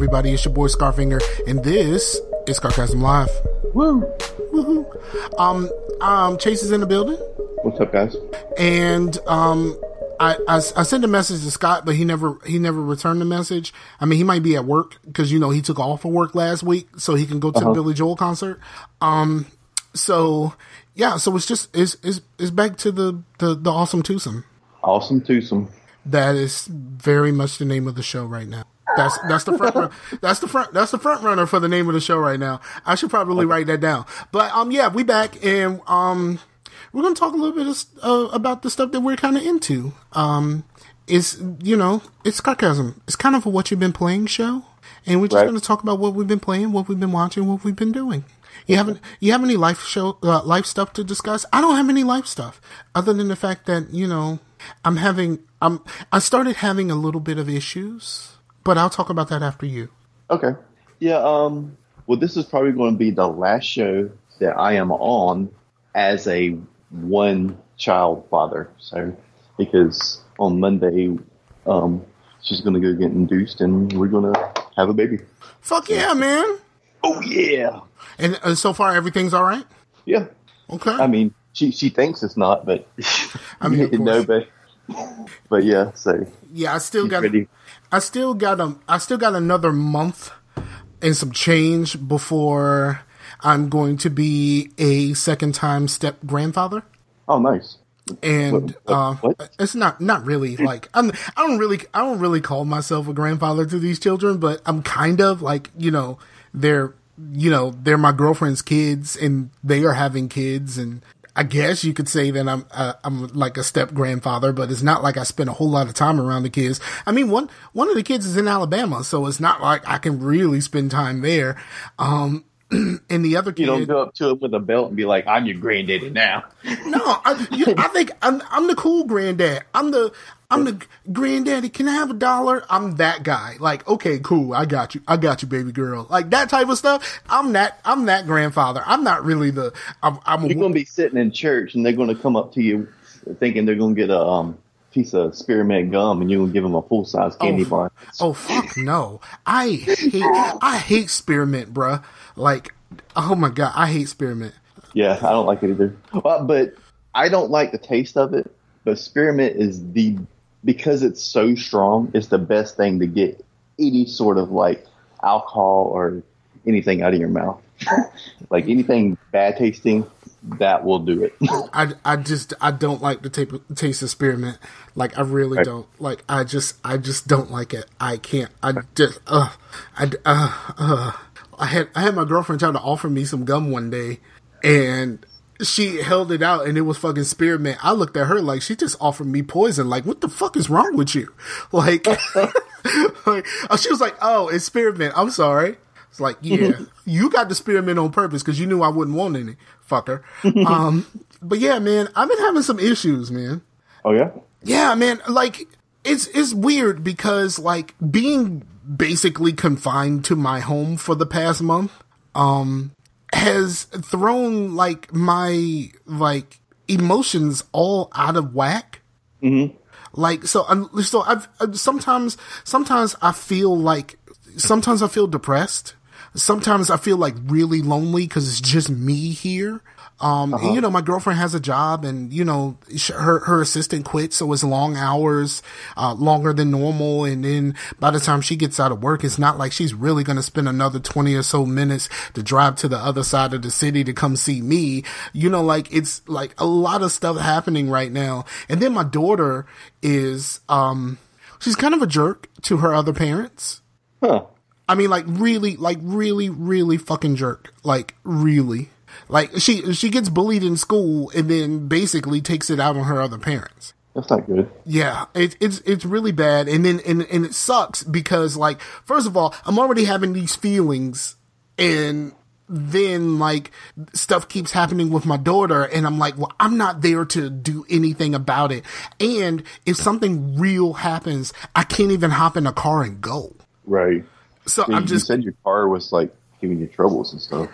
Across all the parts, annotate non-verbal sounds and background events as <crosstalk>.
what's going on, everybody? It's your boy Scarfinger, and this is Scarcasm Live. Woo! Woohoo! Um, um, Chase is in the building, What's up, guys? and um, I, I I sent a message to Scott, but he never he never returned the message. I mean, he might be at work because you know he took off of work last week so he can go to the Uh-huh. Billy Joel concert. Um, so yeah, so it's just it's it's, it's back to the the the awesome twosome. Awesome twosome. That is very much the name of the show right now. That's that's the front run, that's the front that's the front runner for the name of the show right now. I should probably write that down. But um yeah, we back and um we're gonna talk a little bit of, uh, about the stuff that we're kind of into. Um, it's you know it's Scarcasm. It's kind of a what you've been playing show, and we're just Right. gonna talk about what we've been playing, what we've been watching, what we've been doing. You haven't you have any life show uh, life stuff to discuss? I don't have any life stuff other than the fact that you know I'm having I'm I started having a little bit of issues, but I'll talk about that after you. Okay. Yeah, um, well, this is probably going to be the last show that I am on as a one child father. So, because on Monday, um, she's going to go get induced and we're going to have a baby. Fuck yeah, man! Oh, yeah. And uh, so far everything's all right. Yeah. Okay. I mean, she, she thinks it's not, but I mean, <laughs> no, but, but yeah, so yeah, I still got ready. I still got a I still got another month and some change before I'm going to be a second time step grandfather. Oh, nice. And What- uh, what? it's not not really like I'm I don't really I don't really call myself a grandfather to these children, but I'm kind of like you know they're you know they're my girlfriend's kids and they are having kids and I guess you could say that I'm uh, I'm like a step grandfather, but it's not like I spend a whole lot of time around the kids. I mean one one of the kids is in Alabama, so it's not like I can really spend time there. Um, <clears throat> and the other kid, You don't go up to him with a belt and be like, I'm your granddaddy now. no, I, you, I think I'm I'm the cool granddad. I'm the I'm the granddaddy. Can I have a dollar? I'm that guy. Like, okay, cool. I got you. I got you, baby girl. Like that type of stuff. I'm that. I'm that grandfather. I'm not really the. I'm. I'm You're a, going to be sitting in church and they're going to come up to you thinking they're going to get a um, piece of spearmint gum and you're going to give them a full size candy Oh. bar. oh fuck no. I hate. I hate spearmint, bruh. Like, oh my god, I hate spearmint. Yeah, I don't like it either. Well, but I don't like the taste of it. But spearmint is the because it's so strong. It's the best thing to get any sort of like alcohol or anything out of your mouth. <laughs> like anything bad tasting, that will do it. <laughs> I, I just I don't like the tape, taste of spearmint. Like I really Right. don't. Like I just I just don't like it. I can't. I just uh I uh uh. I had I had my girlfriend try to offer me some gum one day, and she held it out and it was fucking spearmint. I looked at her like she just offered me poison. Like what the fuck is wrong with you? <laughs> Like, <laughs> like oh, she was like, oh, it's spearmint. I'm sorry. It's like, yeah, <laughs> you got the spearmint on purpose because you knew I wouldn't want any, fucker. um, but yeah, man, I've been having some issues, man. oh yeah. Yeah, man, like it's it's weird because like being basically confined to my home for the past month um has thrown like my like emotions all out of whack. Like so, I'm, so I've uh, sometimes sometimes I feel like sometimes I feel depressed. Sometimes I feel like really lonely because it's just me here. Um, and, you know, my girlfriend has a job, and you know, her her assistant quit, so it's long hours, uh, longer than normal. And then by the time she gets out of work, it's not like she's really going to spend another twenty or so minutes to drive to the other side of the city to come see me. You know, like it's like a lot of stuff happening right now. And then my daughter is, um, she's kind of a jerk to her other parents. Huh. I mean, like really, like really, really fucking jerk. Like really, like she she gets bullied in school and then basically takes it out on her other parents. That's not good. Yeah, it, it's it's really bad, and then and and it sucks because like first of all, I'm already having these feelings, and then like stuff keeps happening with my daughter, and I'm like, well, I'm not there to do anything about it, and if something real happens, I can't even hop in a car and go. Right. So You, I'm you just said your car was like giving you troubles and stuff.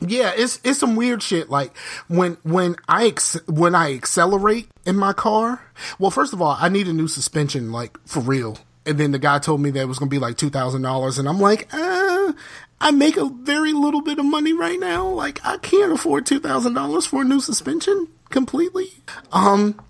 Yeah, it's it's some weird shit. Like when when I ex- when I accelerate in my car. Well, first of all, I need a new suspension, like for real. and then the guy told me that it was going to be like two thousand dollars, and I'm like, uh, I make a very little bit of money right now. Like I can't afford two thousand dollars for a new suspension completely. Um,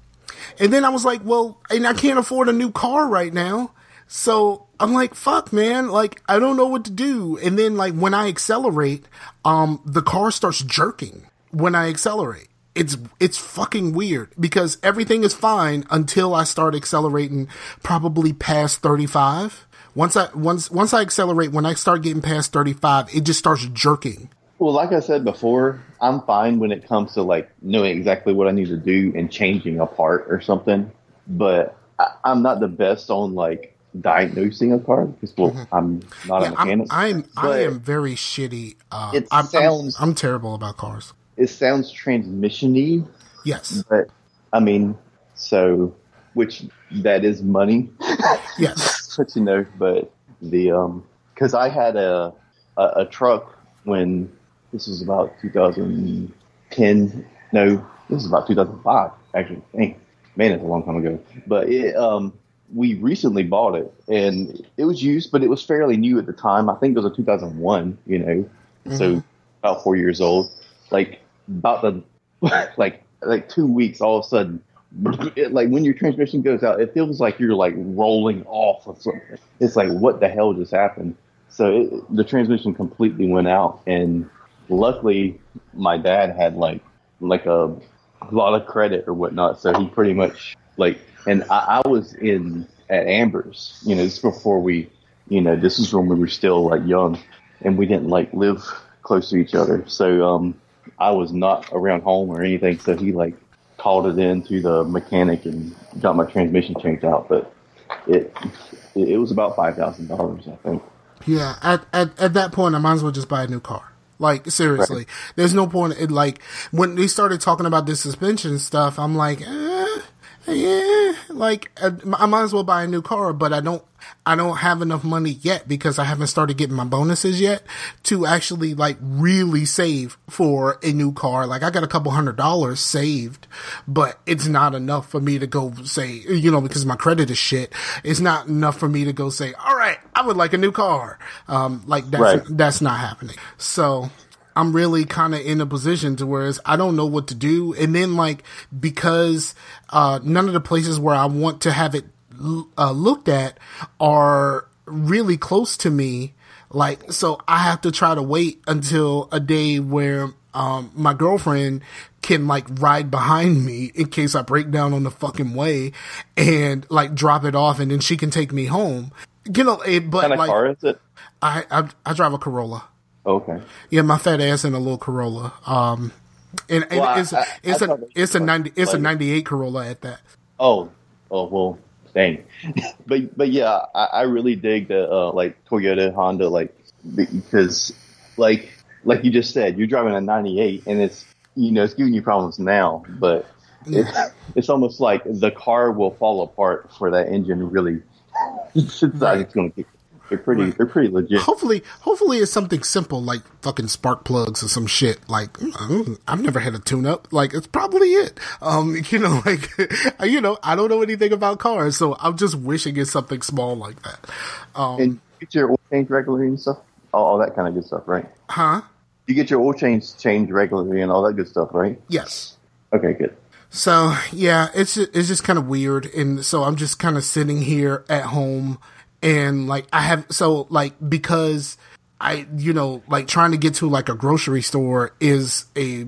and then I was like, well, and I can't afford a new car right now. So I'm like, fuck, man. Like, I don't know what to do. And then, like, when I accelerate, um, the car starts jerking when I accelerate. It's, it's fucking weird because everything is fine until I start accelerating probably past 35. Once I, once, once I accelerate, when I start getting past 35, it just starts jerking. Well, like I said before, I'm fine when it comes to like knowing exactly what I need to do and changing a part or something. But I, I'm not the best on like diagnosing a car because well, Mm-hmm. I'm not a I'm, mechanic. I'm, I But am very shitty. Uh, It I'm, I'm- sounds- I'm terrible about cars. It sounds transmission-y, Yes. but I mean, so which that is money. <laughs> Yes. <laughs> but you know, but the um, because I had a, a a truck when this was about 2010. No, this is about 2005. Actually, dang, man, it's a long time ago. But it um, we recently bought it, and it was used, but it was fairly new at the time. I think it was a 2001. You know, so mm-hmm. about four years old. Like about the <laughs> like like two weeks, all of a sudden <laughs> it, like when your transmission goes out, it feels like you're like rolling off of something. It's like what the hell just happened? So it, the transmission completely went out, and luckily my dad had like like a, lot of credit or whatnot, so he pretty much like. And I, I was in at Amber's, you know, this is before we, you know, this is when we were still like young, and we didn't like live close to each other. So um, I was not around home or anything, so he like called it in to the mechanic and got my transmission changed out. But it it, was about five thousand dollars, I think. Yeah, at, at at that point, I might as well just buy a new car. Like seriously, there's no point. In, like when they started talking about this suspension stuff, I'm like, eh, yeah, like uh, I might as well buy a new car. But I don't, I don't have enough money yet because I haven't started getting my bonuses yet to actually like really save for a new car. Like I got a couple hundred dollars saved, but it's not enough for me to go say, you know, because my credit is shit. It's not enough for me to go say, all right, I would like a new car. Um, like that's Right. that's not happening. So I'm really kind of in a position to where I don't know what to do. And then like, because, uh, none of the places where I want to have it, uh, looked at are really close to me. Like, so I have to try to wait until a day where, um, my girlfriend can like ride behind me in case I break down on the fucking way and like drop it off and then she can take me home. You know, it, but What kind of like, car is it? I, I, I drive a Corolla. Okay. Yeah, my fat ass in a little Corolla. Um, and, and Well, it's I- it's I a it's a ninety it's a ninety eight Corolla at that. Oh, oh well, dang. <laughs> but but yeah, I, I really dig the uh, like Toyota Honda like because like like you just said, you're driving a '98 and it's you know it's giving you problems now, but it's it's almost like the car will fall apart for that engine really. <laughs> it's Right. it's going to. They're pretty. They're pretty legit. Hopefully, hopefully it's something simple like fucking spark plugs or some shit. Like mm, I've never had a tune up. Like it's probably it. Um, <laughs> you know, like <laughs> you know, I don't know anything about cars, so I'm just wishing it's something small like that. Um, And you get your oil change regularly and stuff. All, all that kind of good stuff, right? huh? You get your oil change changed regularly and all that good stuff, right? Yes. Okay, good. So yeah, it's it's just kind of weird, and so I'm just kind of sitting here at home, and like I have so like because I you know like trying to get to like a grocery store is a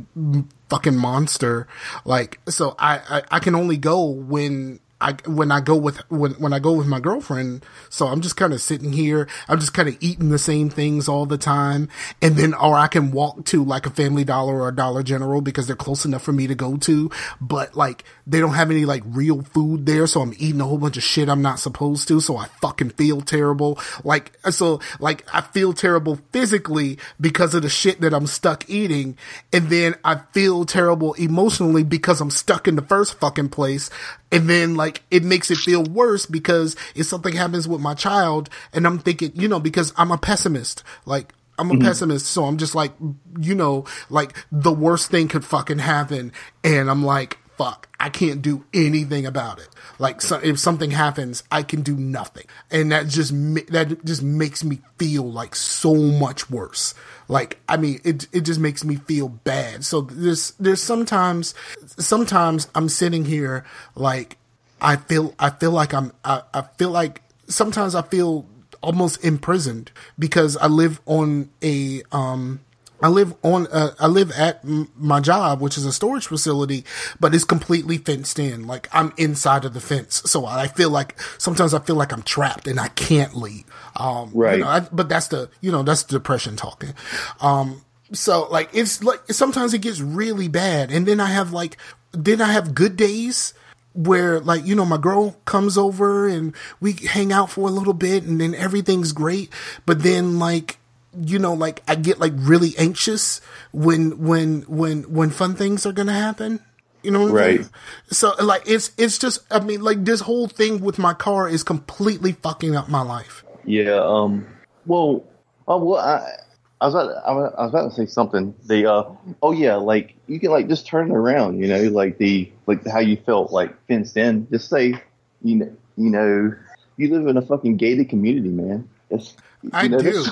fucking monster. Like so I I, I can only go when. I, when I go with when when I go with my girlfriend, so I'm just kind of sitting here. I'm just kind of eating the same things all the time, and then or I can walk to like a Family Dollar or a Dollar General because they're close enough for me to go to. But like they don't have any like real food there, so I'm eating a whole bunch of shit I'm not supposed to. So I fucking feel terrible. Like so, like I feel terrible physically because of the shit that I'm stuck eating, and then I feel terrible emotionally because I'm stuck in the first fucking place. And then like it makes it feel worse because if something happens with my child and I'm thinking, you know, because I'm a pessimist, like I'm a mm-hmm. pessimist, so I'm just like, you know, like the worst thing could fucking happen. And I'm like, fuck, I can't do anything about it. Like so, if something happens, I can do nothing, and that just that just makes me feel like so much worse. Like I mean, it it just makes me feel bad. So there's there's sometimes sometimes I'm sitting here like I feel I feel like I'm I, I feel like sometimes I feel almost imprisoned because I live on a um I live on uh, I live at m- my job which is a storage facility but it's completely fenced in. Like I'm inside of the fence. So I feel like sometimes I feel like I'm trapped and I can't leave. Um right. you know, I, but that's the you know that's depression talking. Um so like it's like sometimes it gets really bad. And then I have like then I have good days where like you know my girl comes over and we hang out for a little bit and then everything's great. But then like you know like i get like really anxious when when when when fun things are gonna happen you know right I mean? so like it's it's just i mean like this whole thing with my car is completely fucking up my life yeah um well uh, well i I was, about, I was about to say something. The uh, oh yeah, like you can like just turn it around, you know, like the like how you felt like fenced in. Just say, you know, you know, you live in a fucking gated community, man. It's, I know, do,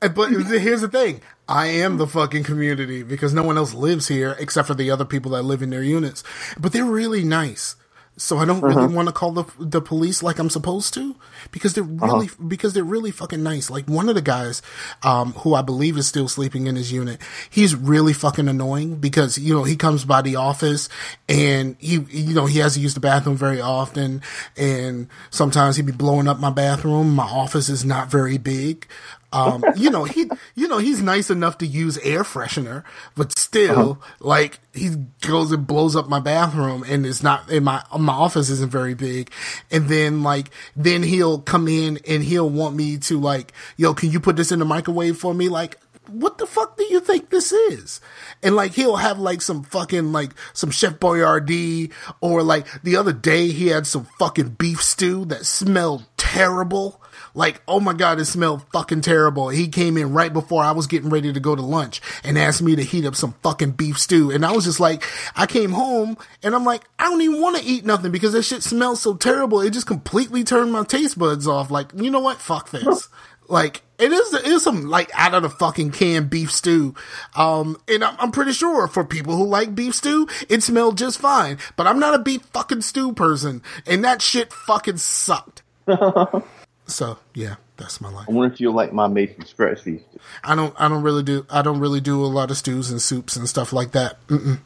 <laughs> but here's the thing: I am the fucking community because no one else lives here except for the other people that live in their units. But they're really nice. So I don't really uh-huh. want to call the the police like I'm supposed to because they're really uh-huh. because they're really fucking nice. Like one of the guys, um, who I believe is still sleeping in his unit, he's really fucking annoying because you know he comes by the office and he you know he has to use the bathroom very often and sometimes he'd be blowing up my bathroom. My office is not very big. Um, you know, he, you know, he's nice enough to use air freshener, but still, uh-huh. like, he goes and blows up my bathroom and it's not, in my, my office isn't very big. And then, like, then he'll come in and he'll want me to, like, yo, can you put this in the microwave for me? Like, what the fuck do you think this is? And like he'll have like some fucking like some Chef Boyardee or like the other day he had some fucking beef stew that smelled terrible. Like, oh my God, it smelled fucking terrible. He came in right before I was getting ready to go to lunch and asked me to heat up some fucking beef stew. And I was just like, I came home and I'm like, I don't even want to eat nothing because that shit smells so terrible. It just completely turned my taste buds off. Like, you know what? Fuck this. <laughs> Like it is, it is some like out of the fucking can beef stew. Um, and I'm, I'm, pretty sure for people who like beef stew, it smelled just fine. But I'm not a beef fucking stew person, and that shit fucking sucked. <laughs> So yeah, that's my life. I wonder if you like my Mason beef. I don't. I don't really do. I don't really do a lot of stews and soups and stuff like that. Mm-mm.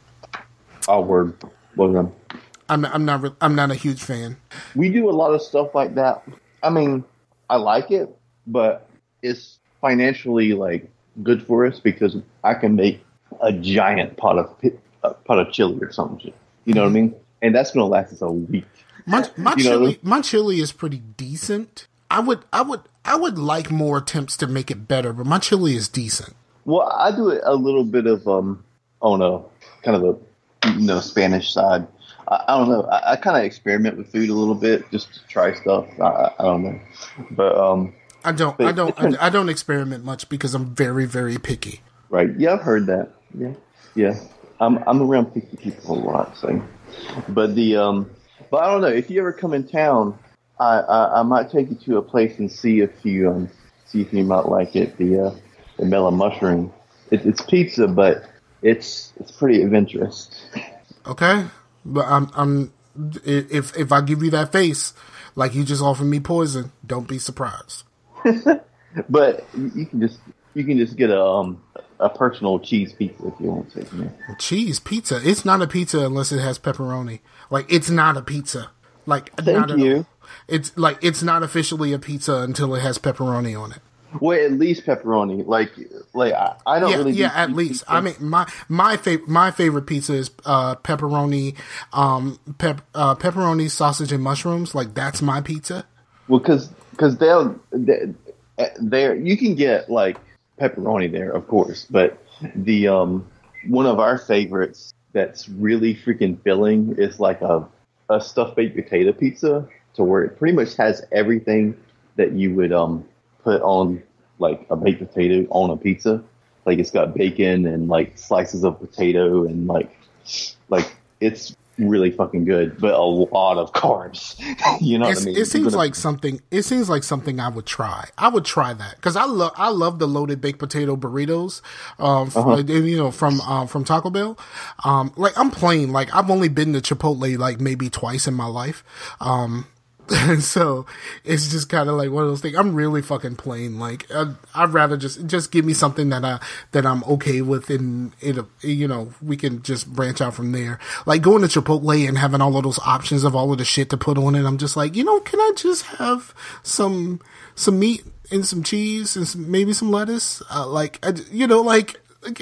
Oh, word. Well done. I'm. I'm not. I'm not a huge fan. We do a lot of stuff like that. I mean, I like it, but it's financially like good for us because I can make a giant pot of a pot of chili or something. You know what I mean? And that's gonna last us a week. My, my chili, know? my chili is pretty decent. I would, I would, I would like more attempts to make it better, but my chili is decent. Well, I do a little bit of um on a kind of a you know Spanish side. I, I don't know. I, I kind of experiment with food a little bit just to try stuff. I, I don't know, but um, I don't, I don't, I, I don't experiment much because I'm very, very picky. Right? Yeah, I've heard that. Yeah, yeah. I'm I'm around picky people a lot, so. But the um, but I don't know if you ever come in town. I, I, I might take you to a place and see if you um see if you might like it. The uh, the Mellow Mushroom. It, it's pizza, but it's it's pretty adventurous. Okay, but I'm I'm if if I give you that face, like you just offered me poison, don't be surprised. <laughs> but you can just you can just get a um a personal cheese pizza if you want to. Cheese pizza? It's not a pizza unless it has pepperoni. Like it's not a pizza. Like thank you. It's like it's not officially a pizza until it has pepperoni on it. Well, at least pepperoni. Like, like I, I don't yeah, really. Yeah, at least. I mean, my my favorite my favorite pizza is uh, pepperoni, um, pep, uh, pepperoni, sausage, and mushrooms. Like that's my pizza. Well, because because they'll they, there you can get like pepperoni there, of course, but the um one of our favorites that's really freaking filling is like a, a stuffed baked potato pizza to where it pretty much has everything that you would um put on like a baked potato on a pizza. Like it's got bacon and like slices of potato and like like it's really fucking good, but a lot of carbs. <laughs> you know It's, what I mean? it seems You're like something. It seems like something I would try. I would try that because I love. I love the loaded baked potato burritos. Um, Uh-huh. you know, from uh, from Taco Bell. Um, like I'm plain. Like I've only been to Chipotle like maybe twice in my life. Um, <laughs> so it's just kind of like one of those things. I'm really fucking plain. Like I'd, I'd rather just just give me something that I that I'm okay with, and it you know we can just branch out from there. Like going to Chipotle and having all of those options of all of the shit to put on it. I'm just like, you know, can I just have some some meat and some cheese and some, maybe some lettuce? Uh, like I, you know, like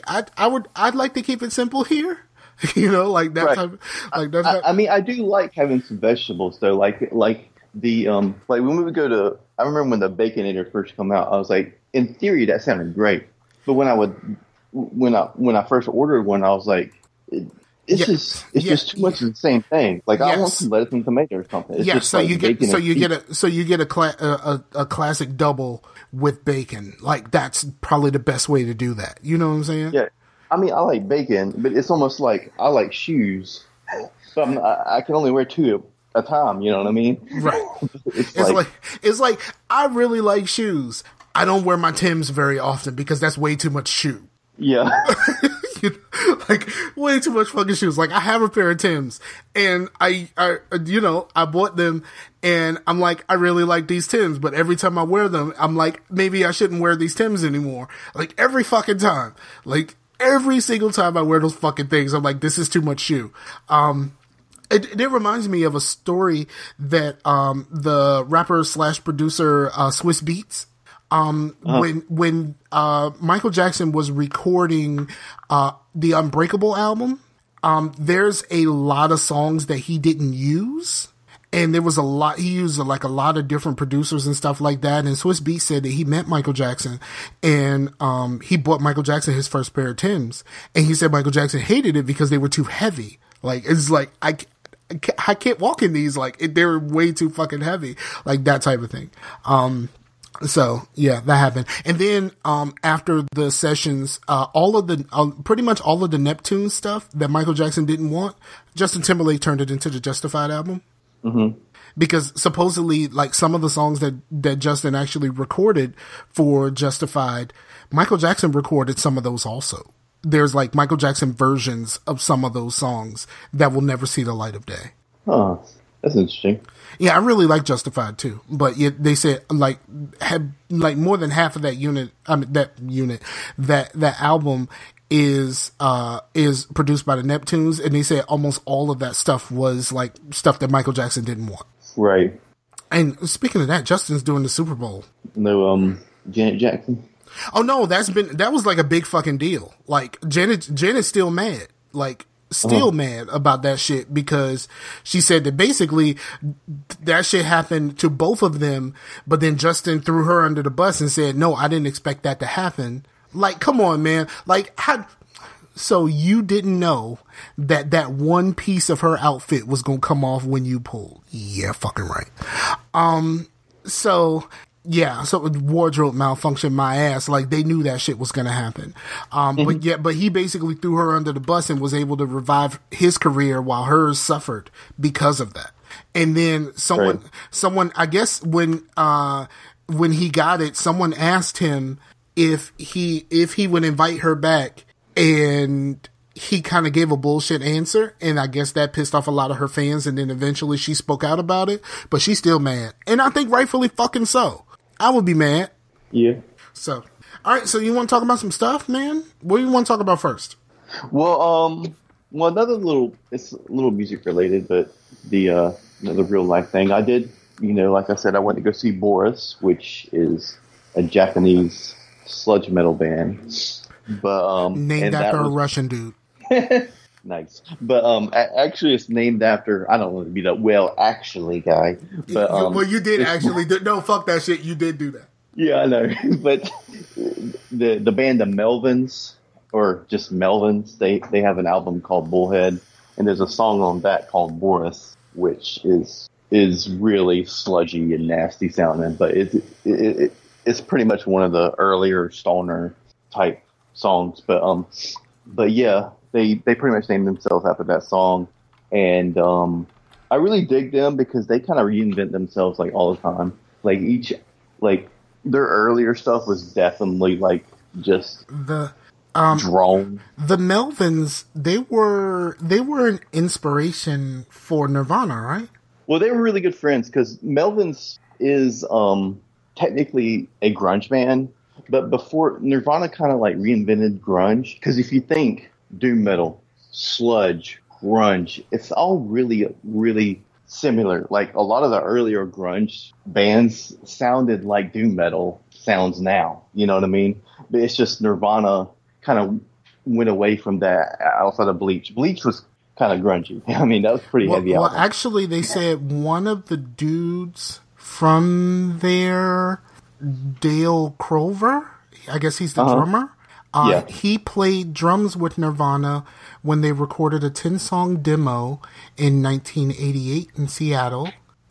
I I would I'd like to keep it simple here. <laughs> You know, like that Right. type, like that. I, I mean, I do like having some vegetables though. Like like the um like when we would go to. I remember when the Baconator first come out. I was like, in theory, that sounded great, but when I would when I when I first ordered one, I was like. It, it's Yeah. just it's Yeah. just too much of the same thing. Like I want Yes. some lettuce and tomato or something. It's yeah, so like you get so you get a so you get a, cla- a, a classic double with bacon. Like that's probably the best way to do that. You know what I'm saying? Yeah, I mean, I like bacon, but it's almost like I like shoes, I'm, I, I can only wear two a time. You know what I mean? Right. <laughs> It's, It's like, like it's like I really like shoes. I don't wear my Tims very often because that's way too much shoe. yeah, <laughs> You know, like way too much fucking shoes. Like I have a pair of Tims, and I, I, you know, I bought them, and I'm like, I really like these Tims, but every time I wear them, I'm like, maybe I shouldn't wear these Tims anymore. Like every fucking time, like every single time I wear those fucking things, I'm like, this is too much shoe. Um, it, it reminds me of a story that um, the rapper slash producer uh, Swizz Beatz um, when when uh, Michael Jackson was recording uh, the Unbreakable album. Um, there's a lot of songs that he didn't use. And there was a lot, he used like a lot of different producers and stuff like that. And Swizz Beatz said that he met Michael Jackson and, um, he bought Michael Jackson his first pair of Tims. And he said Michael Jackson hated it because they were too heavy. Like, it's like, I, I can't- walk in these. Like, they're way too fucking heavy. Like, that type of thing. Um, so yeah, that happened. And then um, after the sessions, uh, all of the uh, pretty much all of the Neptune stuff that Michael Jackson didn't want, Justin Timberlake turned it into the Justified album. Mm-hmm. Because supposedly, like some of the songs that that Justin actually recorded for Justified, Michael Jackson recorded some of those also. There's like Michael Jackson versions of some of those songs that will never see the light of day. oh, that's interesting. Yeah, I really like Justified too, but yet they said like had like more than half of that unit, I mean that unit, that that album is uh is produced by the Neptunes, and they said almost all of that stuff was like stuff that Michael Jackson didn't want. Right? And speaking of that, Justin's doing the Super Bowl. No, um, Janet Jackson. Oh no, that's been that was like a big fucking deal. Like Janet Janet's still mad. Like still mad about that shit because she said that basically that shit happened to both of them, but then Justin threw her under the bus and said, "No, I didn't expect that to happen." Like, come on, man. Like how so you didn't know that that one piece of her outfit was going to come off when you pulled. Yeah, fucking right. Um so yeah, so wardrobe malfunction my ass. Like they knew that shit was gonna happen. Um, but yeah, but he basically threw her under the bus and was able to revive his career while hers suffered because of that. And then someone, Right. someone, I guess when, uh, when he got it, someone asked him if he, if he would invite her back and he kind of gave a bullshit answer, and I guess that pissed off a lot of her fans. And then eventually she spoke out about it, but she's still mad, and I think rightfully fucking so. I would be mad. Yeah. So, all right. So you want to talk about some stuff, man? What do you want to talk about first? Well, um, well, another little, it's a little music related, but the uh, another real life thing. I did, you know, like I said, I went to go see Boris, which is a Japanese sludge metal band. But um, Named after a was- Russian dude. <laughs> nice. But um, actually, it's named after I don't want to be that well actually guy, but um, well, you did actually. Do, no, fuck that shit. You did do that. Yeah, I know. <laughs> but the the band the Melvins or just Melvins, they they have an album called Bullhead, and there's a song on that called Boris, which is is really sludgy and nasty sounding, but it, it, it it's pretty much one of the earlier stoner type songs. But um, but yeah, they they pretty much named themselves after that song, and um, I really dig them because they kind of reinvent themselves like all the time. Like each, like their earlier stuff was definitely like just the um, drone. The Melvins, they were they were an inspiration for Nirvana, right? Well, they were really good friends because Melvins is um, technically a grunge band, but before Nirvana kind of like reinvented grunge. Because if you think doom metal, sludge, grunge, it's all really, really similar. Like a lot of the earlier grunge bands sounded like doom metal sounds now. You know what I mean? But it's just Nirvana kind of went away from that outside of Bleach. Bleach was kind of grungy. <laughs> I mean, that was pretty well, heavy. Well, album. actually, they said one of the dudes from there, Dale Crover, I guess he's the uh-huh. drummer. Uh, yeah. He played drums with Nirvana when they recorded a 10 song demo in 1988 in Seattle,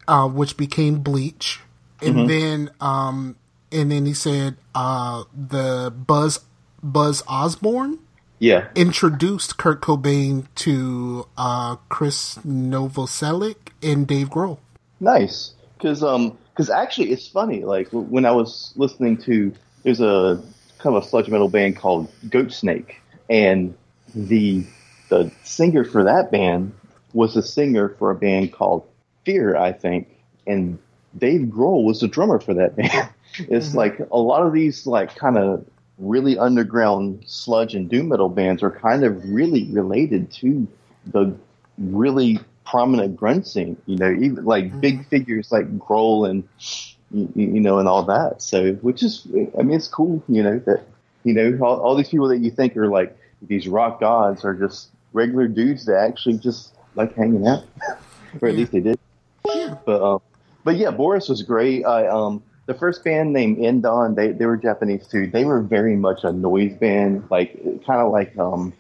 uh, which became Bleach. And mm-hmm. then, um, and then he said, uh, the Buzz, Buzz Osborne. Yeah. Introduced Kurt Cobain to, uh, Chris Novoselic and Dave Grohl. Nice. Cause, um, cause actually it's funny, like when I was listening to, there's a kind of a sludge metal band called Goatsnake and the the singer for that band was a singer for a band called Fear, I think, and Dave Grohl was the drummer for that <laughs> band. it's mm-hmm. like a lot of these like kind of really underground sludge and doom metal bands are kind of really related to the really prominent grunge scene. You know, even like mm-hmm. big figures like Grohl and you, you, know and all that. So, which is, I mean, it's cool. You know that you know all, all these people that you think are like these rock gods are just regular dudes that actually just like hanging out, <laughs> or at least they did. But um, but yeah, Boris was great. I um, the first band named Endon, they they were Japanese too. They were very much a noise band, like kind of like um,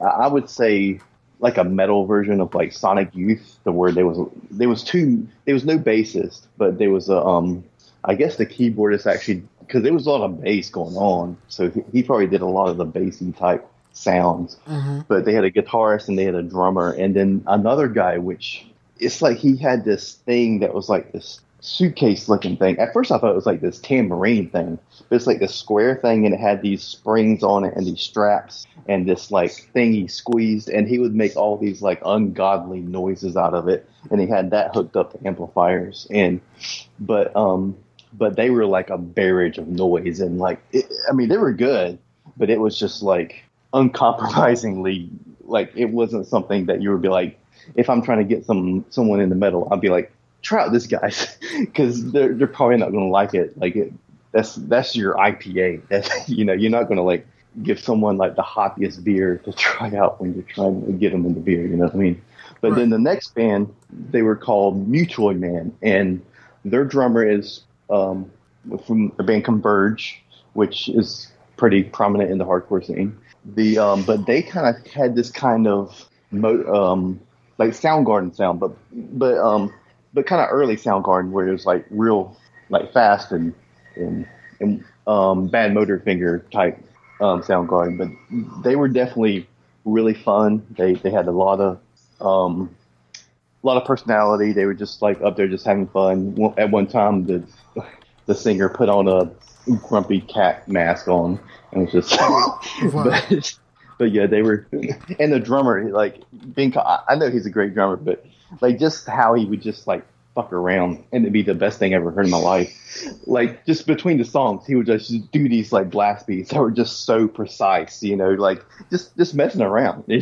I would say like a metal version of like Sonic Youth, the word there was there was two there was no bassist, but there was a um, I guess the keyboardist actually because there was a lot of bass going on, so he, he probably did a lot of the bassy type sounds. Mm-hmm. But they had a guitarist and they had a drummer, and then another guy, which it's like he had this thing that was like this suitcase looking thing. At first, I thought it was like this tambourine thing, but it's like this square thing, and it had these springs on it and these straps and this like thing he squeezed, and he would make all these like ungodly noises out of it, and he had that hooked up to amplifiers, and but um. But they were like a barrage of noise, and like, it, I mean, they were good, but it was just like uncompromisingly like it wasn't something that you would be like if I'm trying to get some someone in the metal, I'd be like try out this guys <laughs> because they're they're probably not going to like it. Like it, that's that's your IPA. <laughs> That's you know you're not going to like give someone like the hoppiest beer to <laughs> try out when you're trying to get them in the beer. You know what I mean? But right. then the next band they were called Mutoid Man, and their drummer is um, from the band Converge, which is pretty prominent in the hardcore scene. The um, but they kind of had this kind of mo- um, like Soundgarden sound, but but um, but kind of early Soundgarden where it was like real like fast and and, and um, finger type um, Soundgarden. But they were definitely really fun. They they had a lot of um, a lot of personality. They were just like up there just having fun. At one time, the the singer put on a grumpy cat mask on and was just <laughs> <laughs> but, but yeah they were <laughs> and the drummer like being i know he's a great drummer but like just how he would just like fuck around and it'd be the best thing I ever heard in my life. Like just between the songs he would just do these like blast beats that were just so precise you know like just just messing around. <laughs>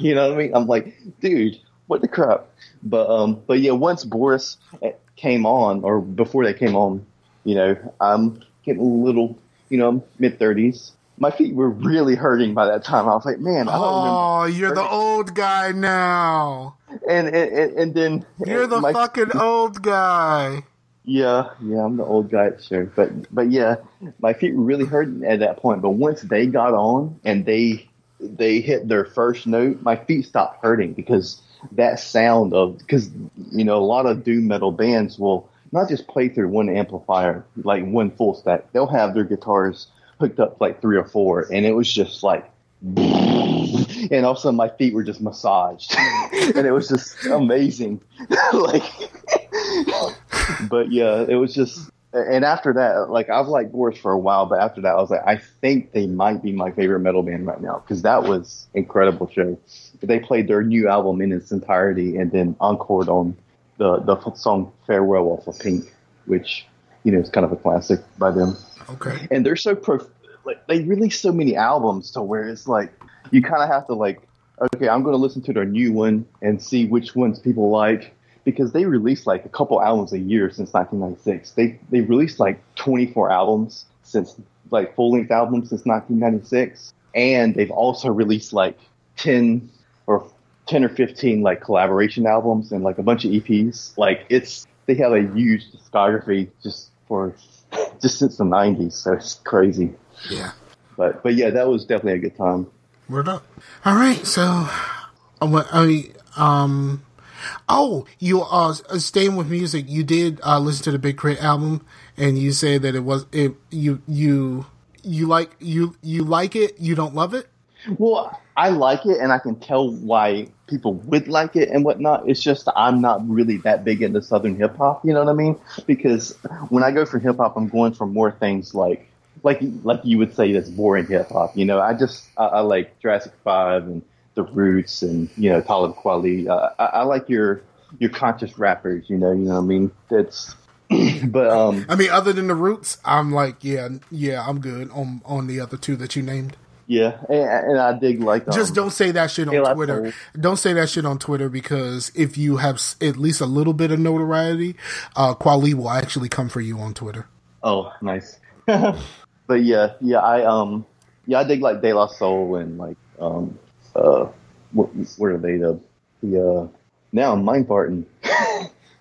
You know what i mean? I'm like dude what the crap? But um but yeah once boris eh, came on or before they came on you know i'm getting a little you know, mid thirties. My feet were really hurting by that time. I was like, man, I don't oh, you're the old guy now. And and, and then you're the my, fucking old guy. Yeah, yeah, I'm the old guy, sure. But but yeah, my feet were really hurting at that point. But once they got on and they they hit their first note, my feet stopped hurting because that sound of because you know a lot of doom metal bands will not just play through one amplifier, like one full stack. They'll have their guitars hooked up like three or four, and it was just like, <laughs> and all of a sudden my feet were just massaged, <laughs> and it was just amazing. <laughs> like, but yeah, it was just. And after that, like I've liked Boris for a while, but after that, I was like, I think they might be my favorite metal band right now because that was incredible show. They played their new album in its entirety and then encored on the the song "Farewell" off of Pink, which you know is kind of a classic by them. Okay. And they're so pro, like they release so many albums to where it's like you kind of have to like, okay, I'm going to listen to their new one and see which ones people like because they released like a couple albums a year since 1996. They they released like 24 albums since like full length albums since 1996, and they've also released like 10 or 10 or 15 like collaboration albums and like a bunch of EPs. Like it's they have a huge discography just for just since the 90s, so it's crazy. Yeah. But but yeah, that was definitely a good time. Word up. All right. So, uh, I um. Oh, you uh staying with music. You did uh, listen to the Big K.R.I.T. album, and you say that it was it. You you you like you you like it. You don't love it. Well, I like it, and I can tell why people would like it and whatnot. It's just I'm not really that big into Southern hip hop. You know what I mean? Because when I go for hip hop, I'm going for more things like like like you would say that's boring hip hop. You know, I just I, I, like Jurassic Five and The Roots and you know Talib Kweli. Uh, I, I, like your your conscious rappers. You know, you know what I mean. That's <clears throat> but um, I mean, other than The Roots, I'm like, yeah, yeah, I'm good on on the other two that you named. Yeah, and, and I dig like um, just don't say that shit on Twitter. Don't say that shit on Twitter because if you have at least a little bit of notoriety, uh, Kweli will actually come for you on Twitter. Oh, nice. <laughs> but yeah, yeah, I um, yeah, I dig like De La Soul and like um, uh, what, what are they the the uh, now I'm mind farting. <laughs>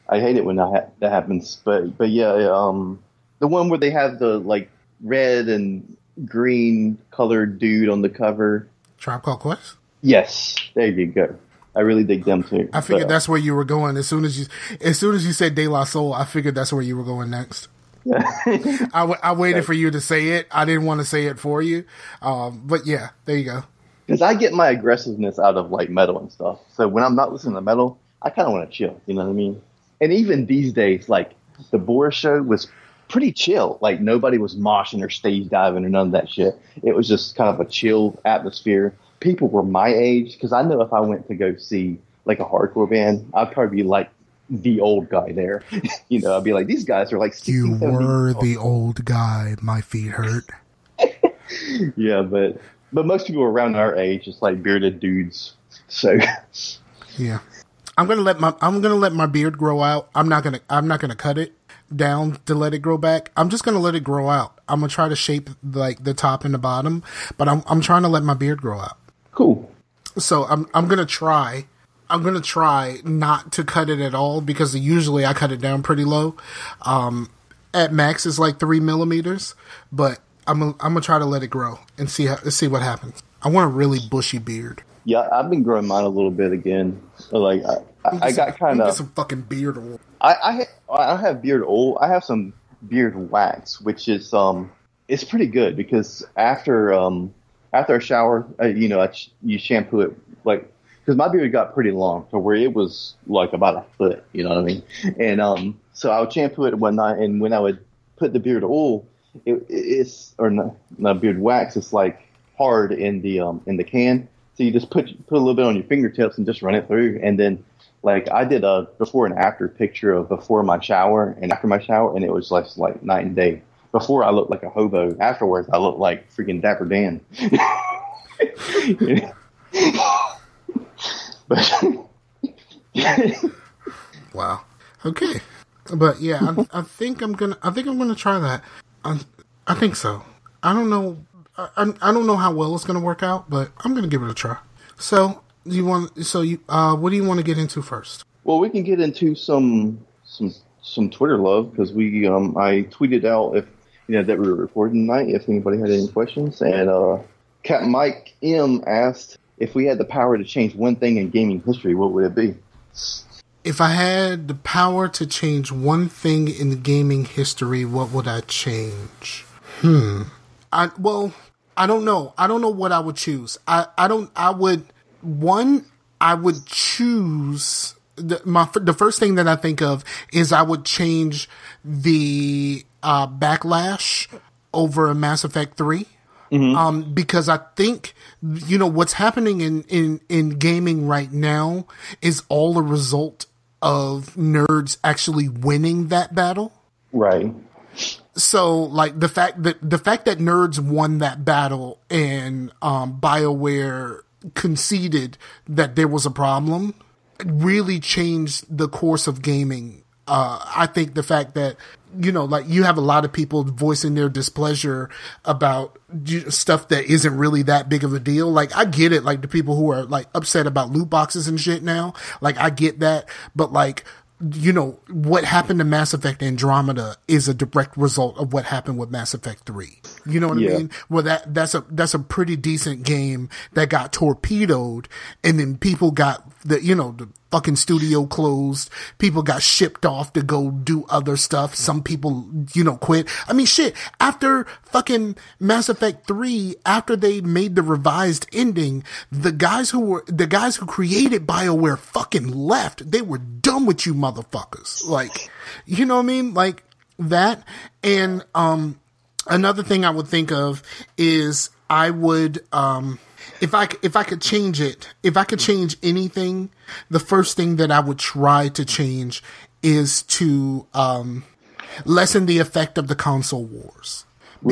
I hate it when that ha- that happens, but but yeah, um, the one where they have the like red and green colored dude on the cover. Tribe Called Quest. Yes, there you go. I really dig them too. I figured that's where you were going as soon as you as soon as you said De La Soul. I figured that's where you were going next. <laughs> I, w- I waited for you to say it. I didn't want to say it for you. Um, but yeah, there you go. Because I get my aggressiveness out of like metal and stuff. So when I'm not listening to metal, I kind of want to chill. You know what I mean? And even these days, like the Boris show was pretty chill. Like nobody was moshing or stage diving or none of that shit. It was just kind of a chill atmosphere. People were my age because I know if I went to go see like a hardcore band, I'd probably be like the old guy there. <laughs> you know, I'd be like, these guys are like. 16, you were the old guy. My feet hurt. <laughs> yeah, but but most people around our age, just like bearded dudes. So. <laughs> yeah, I'm gonna let my I'm gonna let my beard grow out. I'm not gonna I'm not gonna cut it down to let it grow back. I'm just gonna let it grow out. I'm gonna try to shape like the top and the bottom, but I'm I'm trying to let my beard grow out. Cool. So I'm I'm gonna try I'm gonna try not to cut it at all because usually I cut it down pretty low. Um, at max is like three millimeters, but I'm I'm gonna try to let it grow and see how see what happens. I want a really bushy beard. Yeah, I've been growing mine a little bit again. Like I, I, I got kind of some fucking beard. I I, I have beard oil. I have some beard wax, which is um it's pretty good because after um after a shower, uh, you know, you shampoo it like because my beard got pretty long to where it was like about a foot, you know what I mean? And um, so I would shampoo it one night, and when I would put the beard oil, it, it's or not, not beard wax, it's like hard in the um in the can. So you just put put a little bit on your fingertips and just run it through, and then like I did a before and after picture of before my shower and after my shower, and it was like like night and day. Before I looked like a hobo. Afterwards, I looked like freaking Dapper Dan. But <laughs> wow. Okay. But yeah, I, I, think I'm gonna. I think I'm gonna try that. I, I think so. I don't know. I, I don't know how well it's gonna work out, but I'm gonna give it a try. So you want? So you? Uh, what do you want to get into first? Well, we can get into some some some Twitter love because we um I tweeted out if you know that we were recording tonight if anybody had any questions and uh Cat Mike M asked if we had the power to change one thing in gaming history, what would it be? If I had the power to change one thing in the gaming history, what would I change? Hmm. I well, I don't know. I don't know what I would choose. I I don't. I would one, I would choose the, my the first thing that I think of is I would change the uh, backlash over a Mass Effect 3 Um, because I think you know what's happening in in in gaming right now is all a result of nerds actually winning that battle. Right. So like the fact that the fact that nerds won that battle and um, Bioware conceded that there was a problem really changed the course of gaming. Uh, I think the fact that you know, like you have a lot of people voicing their displeasure about stuff that isn't really that big of a deal. Like I get it, like the people who are like upset about loot boxes and shit now. Like I get that, but like you know what happened to Mass Effect Andromeda is a direct result of what happened with Mass Effect 3. You know what Yeah. I mean? Well that that's a that's a pretty decent game that got torpedoed and then people got the you know the fucking studio closed. People got shipped off to go do other stuff. Some people, you know, quit. I mean shit, after fucking Mass Effect 3, after they made the revised ending, the guys who were the guys who created BioWare fucking left. They were done with you motherfuckers. Like, you know what I mean? Like that and um another thing I would think of is I would um if I if I could change it, if I could change anything, the first thing that I would try to change is to um lessen the effect of the console wars.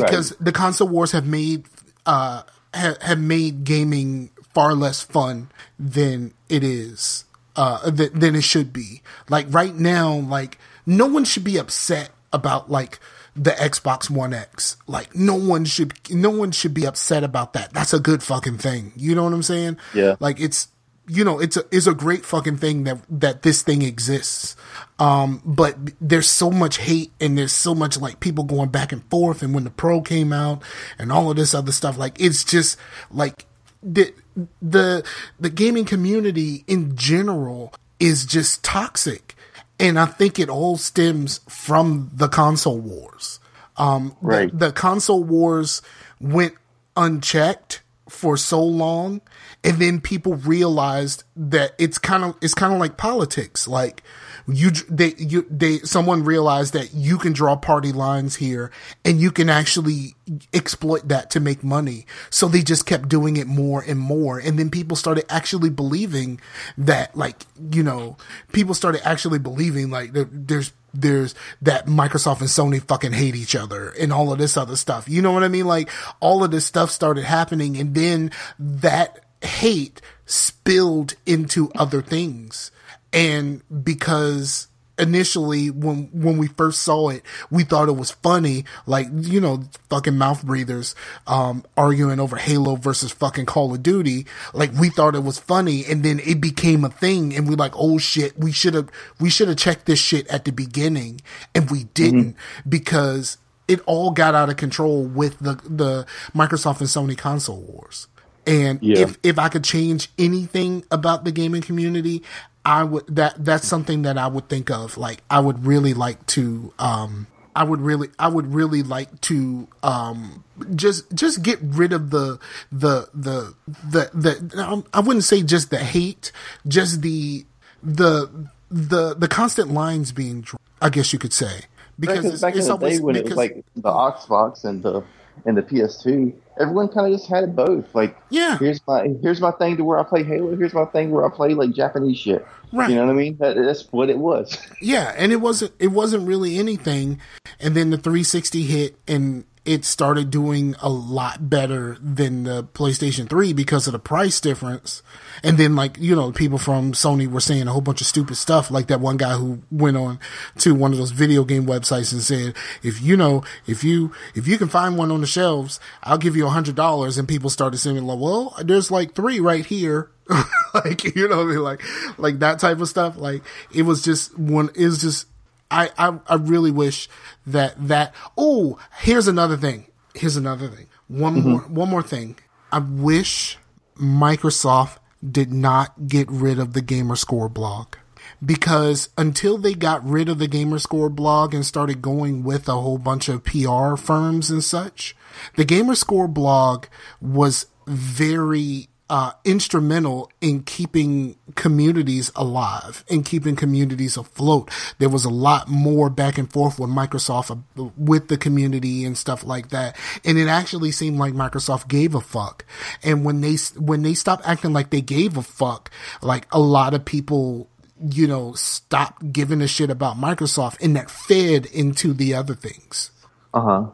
Because the console wars have made uh ha- have made gaming far less fun than it is uh th- than it should be. Like right now like no one should be upset about like the Xbox One X. Like no one should no one should be upset about that. That's a good fucking thing. You know what I'm saying? Yeah. Like it's you know, it's a it's a great fucking thing that that this thing exists. Um, but there's so much hate and there's so much like people going back and forth and when the pro came out and all of this other stuff, like it's just like the the the gaming community in general is just toxic. And I think it all stems from the console wars. Um, the- Right. the console wars went unchecked for so long and then people realized that it's kind of it's kind of like politics like you they you they someone realized that you can draw party lines here and you can actually exploit that to make money so they just kept doing it more and more and then people started actually believing that like you know people started actually believing like there, there's there's that Microsoft and Sony fucking hate each other and all of this other stuff. You know what I mean? Like all of this stuff started happening and then that hate spilled into other things. And because initially when when we first saw it, we thought it was funny, like, you know, fucking mouth breathers um arguing over Halo versus fucking Call of Duty. Like we thought it was funny and then it became a thing and we like, oh shit, we should have we should have checked this shit at the beginning and we didn't because it all got out of control with the the Microsoft and Sony console wars. And Yeah. if if I could change anything about the gaming community, I would that that's something that I would think of. Like I would really like to um I would really I would really like to um just just get rid of the the the the the um, I wouldn't say just the hate, just the the the the constant lines being drawn, I guess you could say. Because Back, in- it's, back in the always day when it was like the Xbox and the and the PS2, everyone kind of just had it both. Like, Yeah. here's my here's my thing to where I play Halo. Here's my thing where I play like Japanese shit. Right. You know what I mean? That, that's what it was. Yeah, and it wasn't it wasn't really anything. And then the 360 hit and it started doing a lot better than the PlayStation 3 because of the price difference. And then like, you know, people from Sony were saying a whole bunch of stupid stuff like that one guy who went on to one of those video game websites and said, if you know, if you if you can find one on the shelves, I'll give you a hundred dollars and people started saying like, well, there's like three right here. <laughs> like, you know, I mean? like like that type of stuff. Like it was just one it was just I, I, I really wish that that. Oh, here's another thing. Here's another thing. One mm-hmm. more, one more thing. I wish Microsoft did not get rid of the Gamerscore blog because until they got rid of the Gamerscore blog and started going with a whole bunch of PR firms and such, the Gamerscore blog was very uh, instrumental in keeping communities alive and keeping communities afloat. There was a lot more back and forth with Microsoft uh, with the community and stuff like that. And it actually seemed like Microsoft gave a fuck. And when they, when they stopped acting like they gave a fuck, like a lot of people you know, stopped giving a shit about Microsoft and that fed into the other things. Uh huh.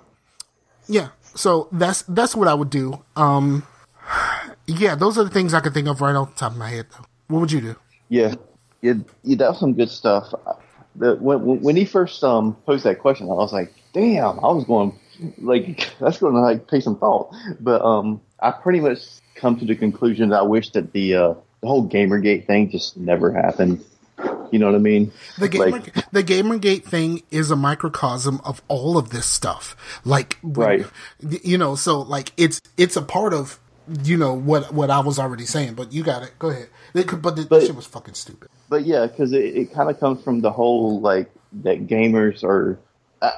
Yeah. So that's that's what I would do. Um yeah, those are the things I could think of right off the top of my head though. What would you do? Yeah. Yeah, yeah that was some good stuff. The, when when he first um posed that question, I was like, damn, I was going like <laughs> that's going to like pay some thought. But um I pretty much come to the conclusion that I wish that the uh the whole Gamergate thing just never happened. You know what I mean? The gamer, like, the Gamergate thing is a microcosm of all of this stuff. Like, right? You know, so like it's it's a part of you know what what I was already saying. But you got it. Go ahead. but the, but, shit was fucking stupid. But yeah, because it, it kind of comes from the whole like that gamers are. Uh,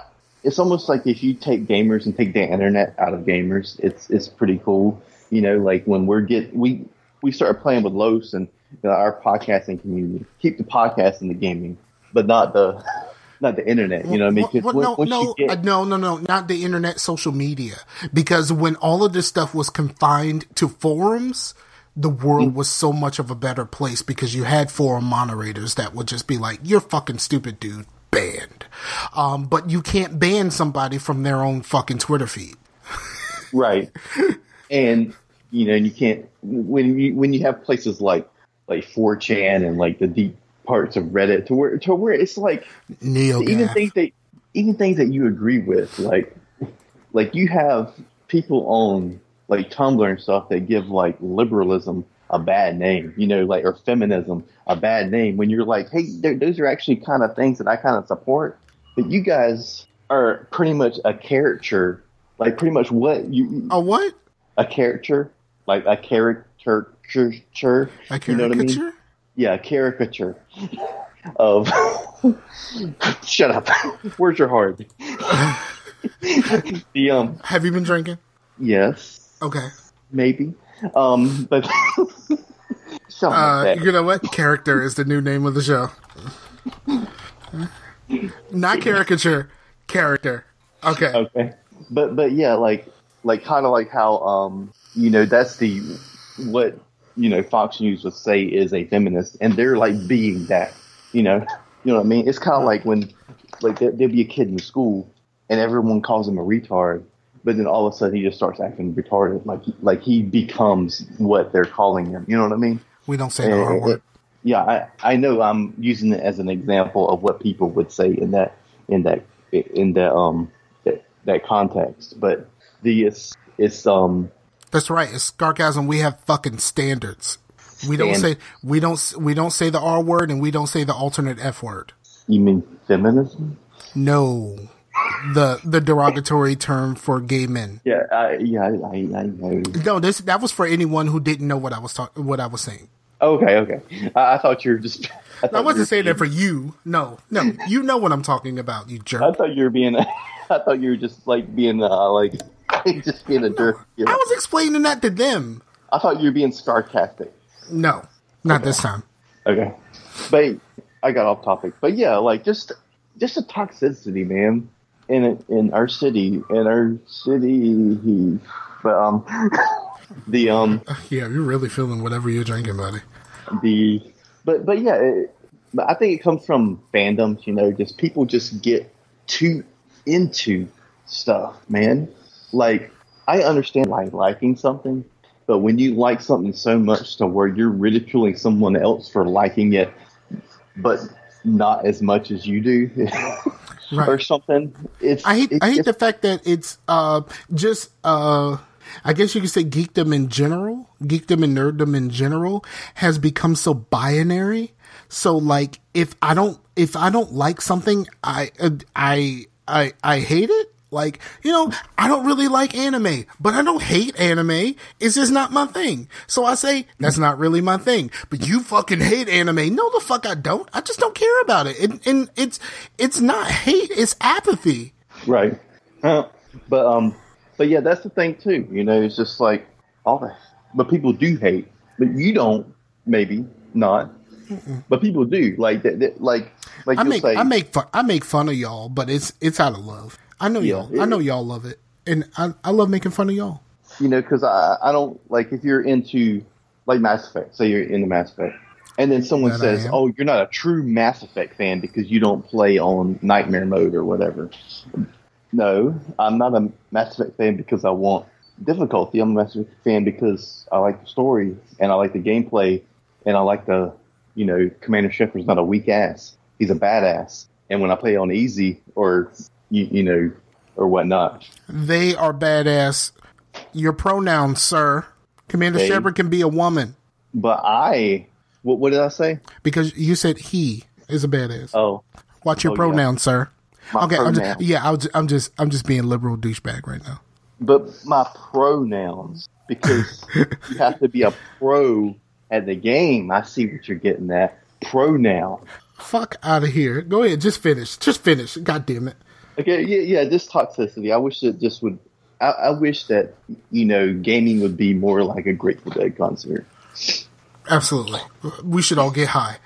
it's almost like if you take gamers and take the internet out of gamers, it's it's pretty cool. You know, like when we're get we we started playing with Los and you know, our podcasting community. Keep the podcast in the gaming, but not the <laughs> not the internet. You know what I mean? Well, no, no, get... uh, no, no, no, not the internet, social media. Because when all of this stuff was confined to forums, the world mm-hmm. was so much of a better place because you had forum moderators that would just be like, "You're fucking stupid, dude." Banned. Um, but you can't ban somebody from their own fucking Twitter feed. <laughs> right. And you know, and you can't when you when you have places like like 4chan and like the deep parts of Reddit to where to where it's like Neo even things that even things that you agree with, like like you have people on like Tumblr and stuff that give like liberalism a bad name, you know, like or feminism a bad name when you're like, hey, those are actually kind of things that I kind of support, but you guys are pretty much a caricature, like pretty much what you a what a caricature, like a caricature. A caricature? You know what I mean? Yeah, caricature of. Shut up. <laughs> Where's your heart? <laughs> the um. Have you been drinking? Yes. Okay. Maybe. Um, but. <laughs> uh, you know what? Character is the new name of the show. Not caricature, character. Okay. Okay. But but yeah, like like kind of like how um you know that's the what you know Fox News would say is a feminist, and they're like being that. You know, you know what I mean? It's kind of like when like there, will be a kid in school, and everyone calls him a retard, but then all of a sudden he just starts acting retarded, like like he becomes what they're calling him. You know what I mean? We don't say the R word. Yeah, I I know. I'm using it as an example of what people would say in that in that in that um that, that context, but the it's it's um that's right. It's Scarcasm. We have fucking standards. We don't say we don't we don't say the R word and we don't say the alternate F word. You mean feminism? No, the the derogatory term for gay men. Yeah, I, yeah, I, I. No, this that was for anyone who didn't know what I was talking, what I was saying. Okay, okay. I, I thought you were just. I, I wasn't saying being, that for you. No, no, you know what I'm talking about, you jerk. I thought you were being. <laughs> I thought you were just like being uh, like <laughs> just being a jerk. You know? I was explaining that to them. I thought you were being sarcastic. No, not okay. this time. Okay, but I got off topic. But yeah, like just just a toxicity, man, in in our city, in our city. But um, <laughs> the um, <laughs> yeah, you're really feeling whatever you're drinking, buddy. The but but yeah, it, I think it comes from fandoms. You know, just people just get too into stuff, man like I understand like liking something, but when you like something so much to where you're ridiculing someone else for liking it, but not as much as you do, <laughs> right. or something, it's I hate I hate the fact that it's uh just uh. I guess you could say geekdom in general, geekdom and nerddom in general has become so binary. So like if I don't if I don't like something, I I I I hate it like, you know, I don't really like anime, but I don't hate anime. It's just not my thing. So I say, that's not really my thing. But you fucking hate anime. No, the fuck I don't. I just don't care about it. And, and it's, it's not hate, it's apathy. Right. Uh, but, um, but yeah, that's the thing too. You know, it's just like all that. but people do hate. But you don't, maybe not. But people do like that. that like like I make say, I make fun I make fun of y'all, but it's it's out of love. I know Yeah, y'all. I know y'all love it, and I I love making fun of y'all. you know, because I I don't like if you're into like Mass Effect. Say you're into Mass Effect, and then someone That says, "Oh, you're not a true Mass Effect fan because you don't play on Nightmare mode or whatever." No, I'm not a Mass Effect fan because I want difficulty. I'm a Mass Effect fan because I like the story and I like the gameplay and I like the, you know, Commander Shepard's not a weak ass. He's a badass. And when I play on easy or you, you know or whatnot, They are badass. Your pronouns, sir. Commander They- Shepard can be a woman but I, what, what did I say? because you said he is a badass. Oh, Watch your oh, yeah. pronouns, sir. My okay, I'm just, yeah, was, I'm just I'm just being liberal douchebag right now. but my pronouns because <laughs> you have to be a pro at the game. I see what you're getting at. Pronoun. Fuck out of here. Go ahead, just finish. Just finish. God damn it. Okay, yeah, yeah, just toxicity. I wish that just would. I, I wish that you know gaming would be more like a Grateful Dead concert. Absolutely. We should all get high.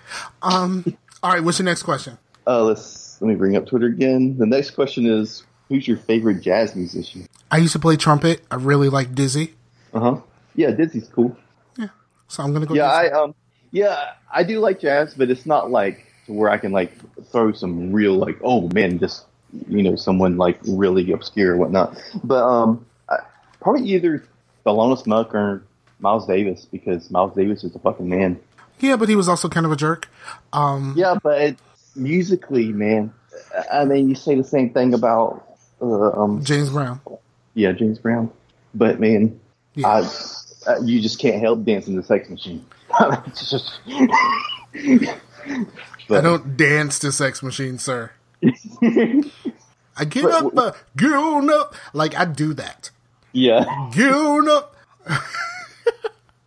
Um. <laughs> All right. What's your next question? Uh, let's let me bring up Twitter again. The next question is, who's your favorite jazz musician? I used to play trumpet. I really like Dizzy, Uh huh. Yeah, Dizzy's cool. Yeah, so I'm gonna go. Yeah, Dizzy. I um, yeah, I do like jazz, but it's not like to where I can like throw some real like, oh man, just you know, someone like really obscure or whatnot. But um, I, probably either Thelonious Monk or Miles Davis because Miles Davis is a fucking man. yeah, but he was also kind of a jerk. Um. Yeah, but it, musically, man, I mean, you say the same thing about uh, um, James Brown. yeah, James Brown, but man, Yeah. I, uh, you just can't help dancing the Sex Machine. Just. <laughs> I don't dance to Sex Machine, sir. I get But- up, uh, get on up. Like I do that. Yeah, Get on up.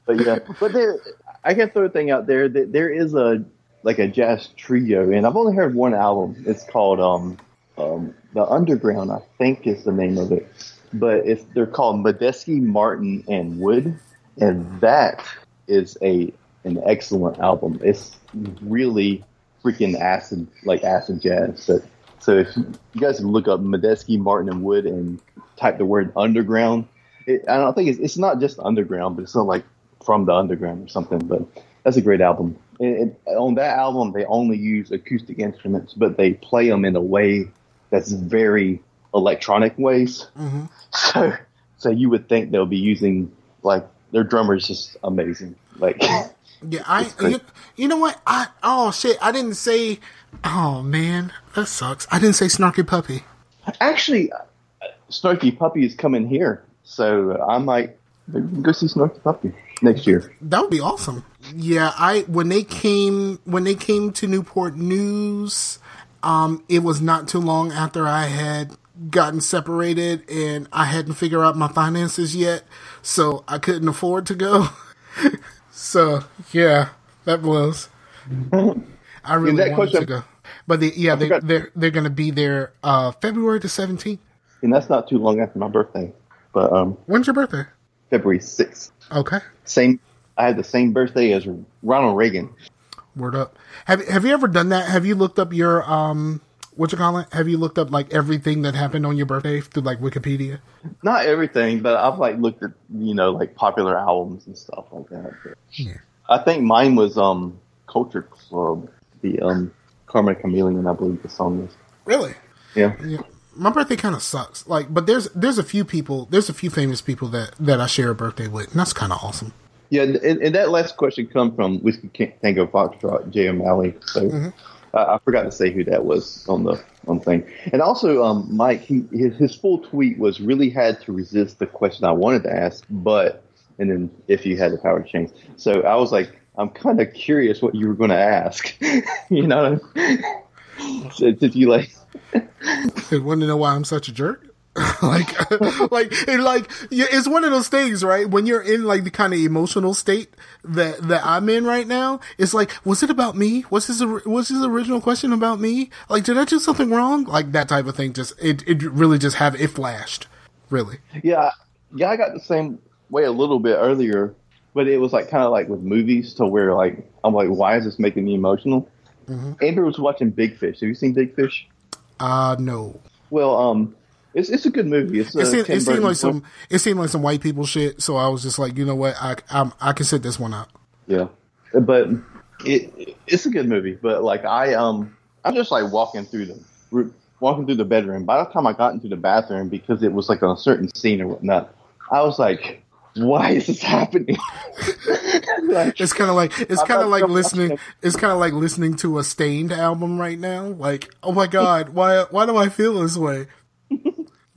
but yeah, but there, I can throw a thing out there that there is a like a jazz trio, and I've only heard one album. It's called um, um, the Underground, I think is the name of it, but it's they're called Medeski, Martin, and Wood, and that is a an excellent album. It's really freaking acid, like acid jazz. But so if you guys can look up Medeski, Martin, and Wood and type the word underground, it, I don't think it's, it's not just underground, but it's not like from the underground or something. But that's a great album. And, and on that album, they only use acoustic instruments, but they play them in a way that's very electronic ways. Mm-hmm. <laughs> So, so you would think they'll be using like their drummer is just amazing. Like, Yeah, <laughs> I. You, you know what? I oh shit! I didn't say. Oh man, that sucks. I didn't say Snarky Puppy. actually, uh, Snarky Puppy is coming here, so I might maybe go see Snarky Puppy next year. That would be awesome. Yeah, I when they came when they came to Newport News, um, it was not too long after I had gotten separated and I hadn't figured out my finances yet, so I couldn't afford to go. <laughs> so yeah, that blows. I really that wanted question- to go, but they, yeah, they, forgot- they're they're going to be there uh, February the seventeenth. And that's not too long after my birthday, but um, When's your birthday? February sixth. Okay, Same. I had the same birthday as Ronald Reagan. word up. Have Have you ever done that? Have you looked up your um what you call it? Have you looked up like everything that happened on your birthday through like Wikipedia? Not everything, but I've like looked at you know like popular albums and stuff like that. But Yeah. I think mine was um Culture Club, the um Karma Chameleon, I believe the song was. Really? Yeah. Yeah. My birthday kind of sucks. Like, but there's there's a few people, there's a few famous people that that I share a birthday with, and that's kind of awesome. Yeah, and, and that last question come from Whiskey Tango Foxtrot, J. O'Malley. So I, I forgot to say who that was on the on thing. And also, um, Mike, he his, his full tweet was really had to resist the question I wanted to ask, but and then if you had the power to change. So I was like, I'm kind of curious what you were going to ask. <laughs> you know, did <laughs> you like? <laughs> They want to know why I'm such a jerk. <laughs> like, <laughs> like, it, like, it's one of those things, right? When you're in like the kind of emotional state that that I'm in right now, it's like, was it about me? Was his was his original question about me? Like, did I do something wrong? Like that type of thing. Just it, it really just have it flashed. Really, Yeah, yeah, I got the same way a little bit earlier but it was like kind of like with movies to where like I'm like, why is this making me emotional? Andrew was watching Big Fish. Have you seen Big Fish? Uh no. Well, um, it's it's a good movie. It's, uh, It seemed, it seemed like some it seemed like some white people shit. So I was just like, you know what, I I'm, I can sit this one out. Yeah, but it it's a good movie. But like I um I'm just like walking through the walking through the bedroom. By the time I got into the bathroom, because it was like on a certain scene or whatnot, I was like, why is this happening? <laughs> like, It's kind of like it's kind of like listening. It's kind of like listening to a Staind album right now. Like, oh my god, why why do I feel this way?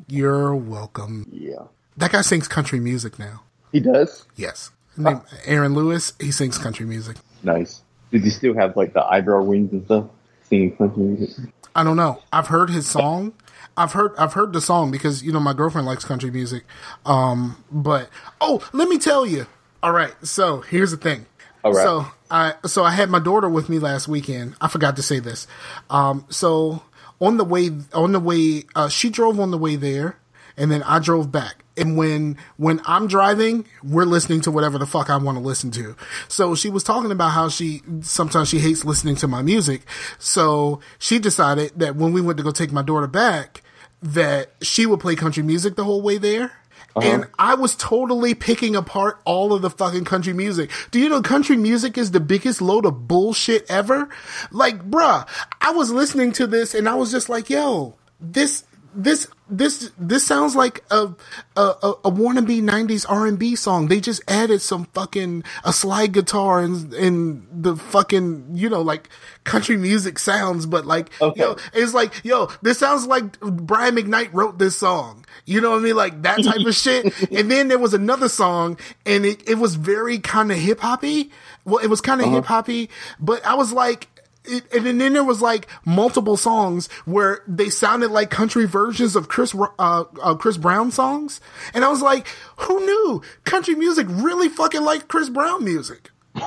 You're welcome. yeah, That guy sings country music now. he does. Yes, His name, Aaron Lewis. He sings country music. Nice. Did he still have like the eyebrow rings and stuff? Singing country music. I don't know. I've heard his song. I've heard I've heard the song because you know my girlfriend likes country music. Um, but oh, let me tell you. All right, so here's the thing. All right. So I so I had my daughter with me last weekend. I forgot to say this. Um, so on the way on the way, uh, she drove on the way there, and then I drove back. And when when I'm driving, we're listening to whatever the fuck I want to listen to. So she was talking about how she sometimes she hates listening to my music. So she decided that when we went to go take my daughter back, that she would play country music the whole way there. Uh-huh. And I was totally picking apart all of the fucking country music. Do you know country music is the biggest load of bullshit ever? Like, bruh, I was listening to this and I was just like, yo, this, this, this, this sounds like a, a, a, a wannabe 90s R&B song. They just added some fucking, a slide guitar and, and the fucking, you know, like country music sounds, but like, Okay. yo, it's like, yo, this sounds like Brian McKnight wrote this song. You know what I mean? Like that type of shit. <laughs> And then there was another song and it, it was very kind of hip hoppy. Well, it was kind of hip hoppy, but I was like, it, and then there was like multiple songs where they sounded like country versions of Chris, uh, uh, Chris Brown songs. And I was like, who knew country music really fucking like Chris Brown music? <laughs>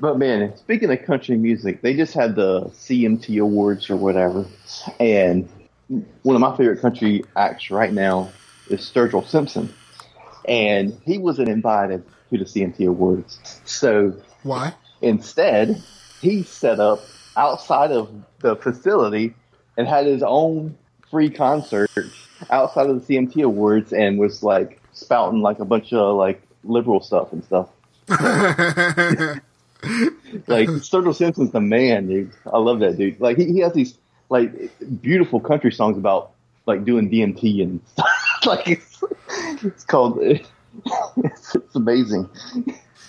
But man, speaking of country music, they just had the CMT Awards or whatever, and one of my favorite country acts right now is Sturgill Simpson, and he wasn't invited to the CMT Awards. So Why? instead, he set up outside of the facility and had his own free concert outside of the CMT Awards and was like spouting like a bunch of like liberal stuff and stuff. <laughs> like Sturgill Simpson's the man, dude. I love that dude. Like he, he has these like beautiful country songs about like doing DMT and <laughs> stuff. like it's, it's called it's, <laughs> it's amazing.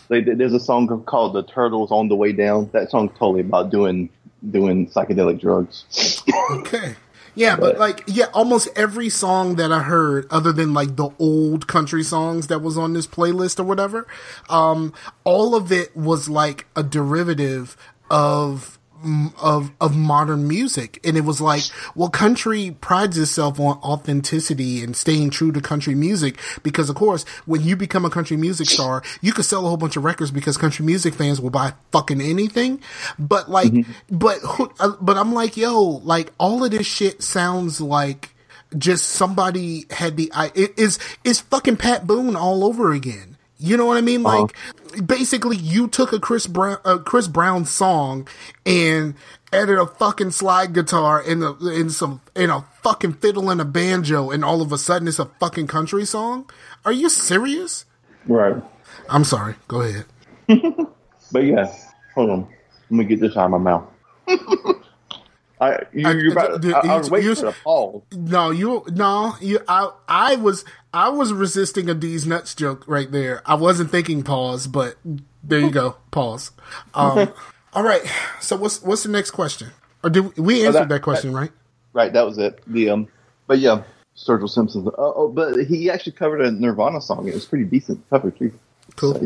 Like there's a song called "The Turtles All the Way Down." That song's totally about doing doing psychedelic drugs. Okay. Yeah, but like, yeah, almost every song that I heard, other than like the old country songs that was on this playlist or whatever, um, all of it was like a derivative of of of modern music and it was like well country prides itself on authenticity and staying true to country music because of course when you become a country music star you could sell a whole bunch of records because country music fans will buy fucking anything but like but who- uh, but I'm like yo like all of this shit sounds like just somebody had the I it is is fucking Pat Boone all over again. You know what I mean? Like basically you took a Chris Brown a Chris Brown song and added a fucking slide guitar and a and some and a fucking fiddle and a banjo and all of a sudden it's a fucking country song? Are you serious? Right. I'm sorry. Go ahead. <laughs> But yeah, hold on. Let me get this out of my mouth. <laughs> I, you, you're about, I, I was waiting for the pause. No, you no, you I I was I was resisting a D's nuts joke right there. I wasn't thinking pause, but there you go. Pause. Um <laughs> all right. So what's what's the next question? Or did we answered that- that, question, right? Right, that was it. The um, but yeah, Sturgill Simpson. Uh, oh, but he actually covered a Nirvana song. It was pretty decent cover too. Cool. So,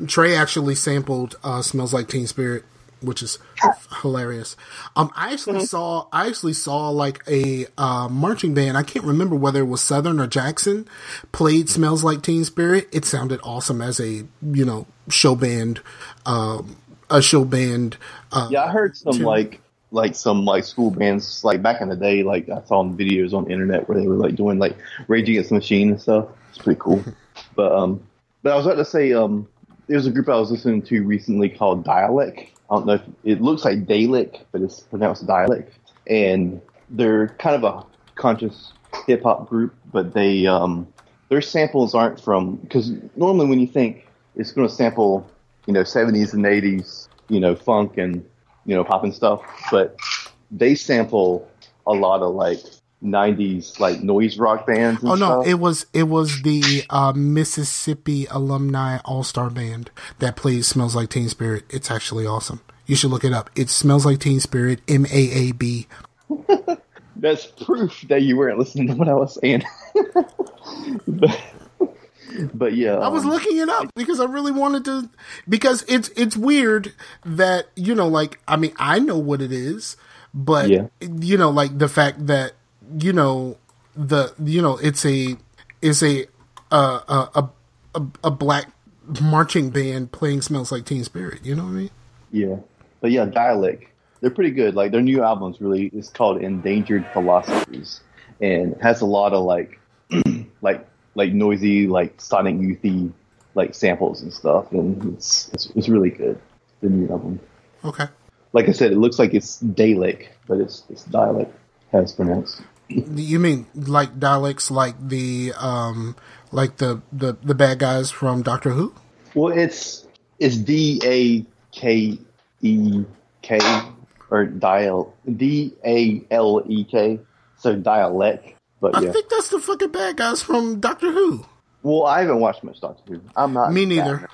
yeah. Trey actually sampled uh, "Smells Like Teen Spirit," which is hilarious. Um, I actually saw I actually saw like a uh, marching band. I can't remember whether it was Southern or Jackson played "Smells Like Teen Spirit." It sounded awesome as a you know show band, um, a show band. Uh, Yeah, I heard some Tune. like like some like school bands like back in the day. Like I saw them videos on the internet where they were like doing like Rage Against the Machine and stuff. It's pretty cool. <laughs> but um, But I was about to say, um, there's a group I was listening to recently called Dialect. I don't know if it looks like Dalek, but it's pronounced Dialect, and they're kind of a conscious hip hop group, but they um, their samples aren't from because normally when you think it's going to sample, you know, 70s and 80s, you know, funk and you know pop and stuff, but they sample a lot of like 90s like noise rock bands. Oh no, stuff. it was it was the uh, Mississippi Alumni All Star Band that plays "Smells Like Teen Spirit." It's actually awesome. You should look it up. It smells like Teen Spirit. M A A B. <laughs> That's proof that you weren't listening to what I was saying. <laughs> but, but yeah, I was um, looking it up because I really wanted to. Because it's it's weird that you know, like I mean, I know what it is, but Yeah. you know, like the fact that you know the you know it's a it's a uh, a a a, a black marching band playing "Smells Like Teen Spirit." You know what I mean? Yeah, but yeah, Dialect. They're pretty good. Like their new album's really it's called Endangered Philosophies, and it has a lot of like, <clears throat> like like noisy, like Sonic Youthy, like samples and stuff, and it's it's, it's really good. The new album. Okay. Like I said, it looks like it's Dalek, but it's it's Dialect, it's pronounced. You mean like Daleks, like the um, like the the the bad guys from Doctor Who? Well, it's it's D A K E K or dial D A L E K, so dialect. But I think that's the fucking bad guys from Doctor Who. well, I haven't watched much Doctor Who. I'm not Me neither.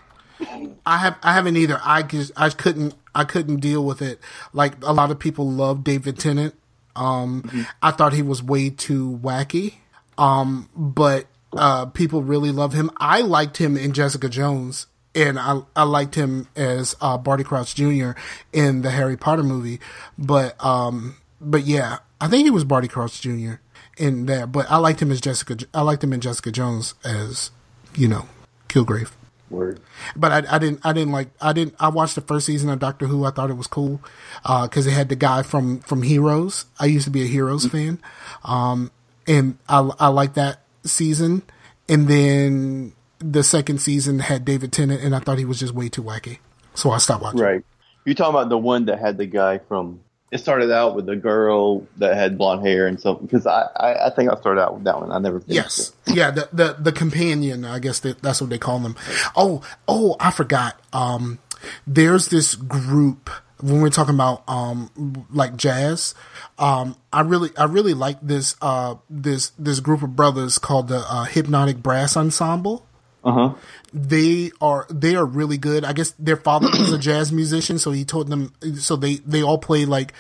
I have I haven't either. I just I couldn't I couldn't deal with it. Like a lot of people love David Tennant. Um, I thought he was way too wacky. Um, but uh, people really love him. I liked him in Jessica Jones, and I I liked him as uh, Barty Crouch Jr. in the Harry Potter movie. But um, but yeah, I think he was Barty Crouch Jr. in there. But I liked him as Jessica. I liked him in Jessica Jones as you know Kilgrave. Word. But I, I didn't. I didn't like. I didn't. I watched the first season of Doctor Who. I thought it was cool because it had the guy from from Heroes. I used to be a Heroes fan, um, and I I liked that season. And then the second season had David Tennant, and I thought he was just way too wacky, so I stopped watching. Right. You're talking about the one that had the guy from. It started out with the girl that had blonde hair and so Because I, I, I think I started out with that one. I never Yes, it. yeah, the the the companion. I guess that, that's what they call them. Oh, oh, I forgot. Um, there's this group when we're talking about um like jazz. Um, I really I really like this uh this this group of brothers called the uh, Hypnotic Brass Ensemble. Uh huh. They are they are really good. I guess their father was a <clears throat> jazz musician, so he taught them. So they they all play like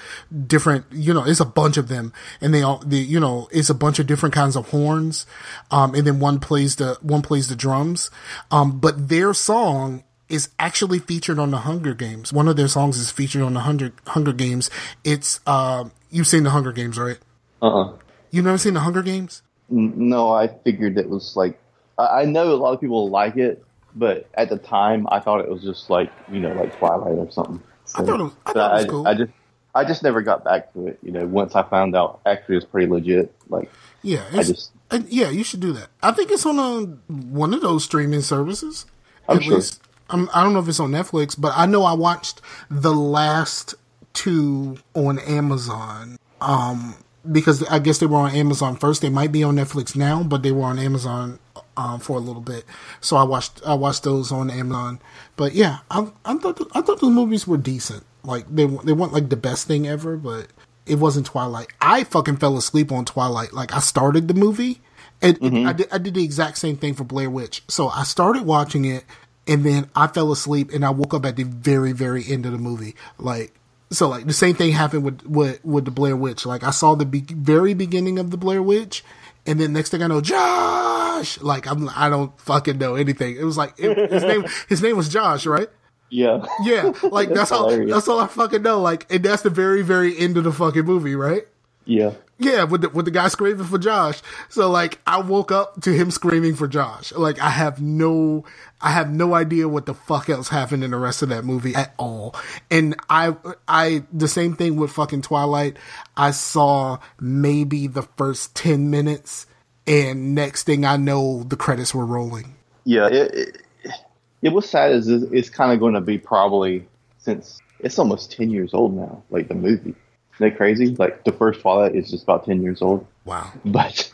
different. You know, it's a bunch of them, and they all they you know it's a bunch of different kinds of horns. Um, and then one plays the one plays the drums. Um, but their song is actually featured on the Hunger Games. One of their songs is featured on the Hunger Hunger Games. It's uh, you've seen the Hunger Games, right? Uh uh You've never seen the Hunger Games? No, I figured it was like. I know a lot of people like it, but at the time I thought it was just like you know like Twilight or something. I thought it was- I thought it was cool. I just I just never got back to it. You know, once I found out actually it was pretty legit. Like Yeah, I just yeah, you should do that. I think it's on a, one of those streaming services. I'm At sure. least I'm, I don't know if it's on Netflix, but I know I watched the last two on Amazon. Um, because I guess they were on Amazon first. They might be on Netflix now, but they were on Amazon um, for a little bit. So I watched I watched those on Amazon. But yeah, I, I thought I thought those movies were decent. Like they they weren't like the best thing ever, but it wasn't Twilight. I fucking fell asleep on Twilight. Like I started the movie, and I did I did the exact same thing for Blair Witch. So I started watching it, and then I fell asleep, and I woke up at the very very end of the movie. Like so, like the same thing happened with with, with the Blair Witch. Like I saw the be- very beginning of the Blair Witch. And then next thing I know, Josh. Like I'm, I don't fucking know anything. It was like it, his name. <laughs> His name was Josh, right? yeah Yeah, like <laughs> that's, all. hilarious. That's all I fucking know. Like, and that's the very, very end of the fucking movie, right? yeah Yeah, with the with the guy screaming for Josh. So like, I woke up to him screaming for Josh. Like, I have no, I have no idea what the fuck else happened in the rest of that movie at all. And I, I, the same thing with fucking Twilight. I saw maybe the first ten minutes, and next thing I know, the credits were rolling. yeah. It, it, what's sad is it's kind of going to be probably since it's almost ten years old now. Like the movie, that crazy? Like the first Twilight is just about ten years old. Wow. <laughs> But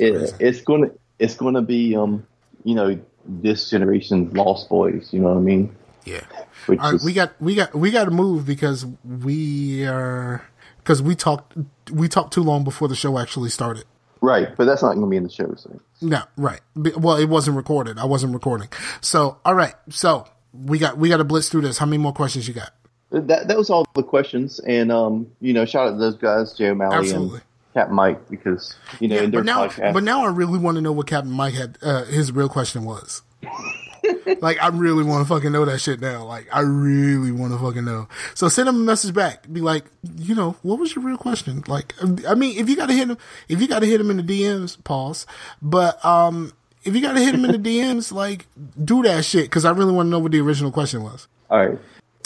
it, it's going to it's going to be um you know this generation's Lost Boys. You know what I mean? Yeah. Which All right, is, we got we got we got to move because we are because we talked we talked too long before the show actually started. right, but that's not going to be in the show. So. No, right. Well, it wasn't recorded. I wasn't recording. So, all right. So we got we got to blitz through this. How many more questions you got? That that was all the questions, and um, you know, shout out to those guys, Joe Malley Absolutely. and Captain Mike, because you know, Yeah, in their but now, podcast. but now I really want to know what Captain Mike had. Uh, his real question was. <laughs> like I really want to fucking know that shit now. Like I really want to fucking know. So send him a message back. Be like, you know, what was your real question? Like, I mean, if you got to hit him, if you got to hit him in the DMs, pause. But um, if you got to hit him in the <laughs> DMs, like, do that shit because I really want to know what the original question was. all right,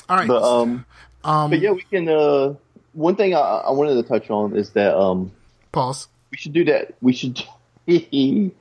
All right. but um, but yeah, we can. Uh, one thing I, I wanted to touch on is that um, pause. we should do that. We should <laughs> we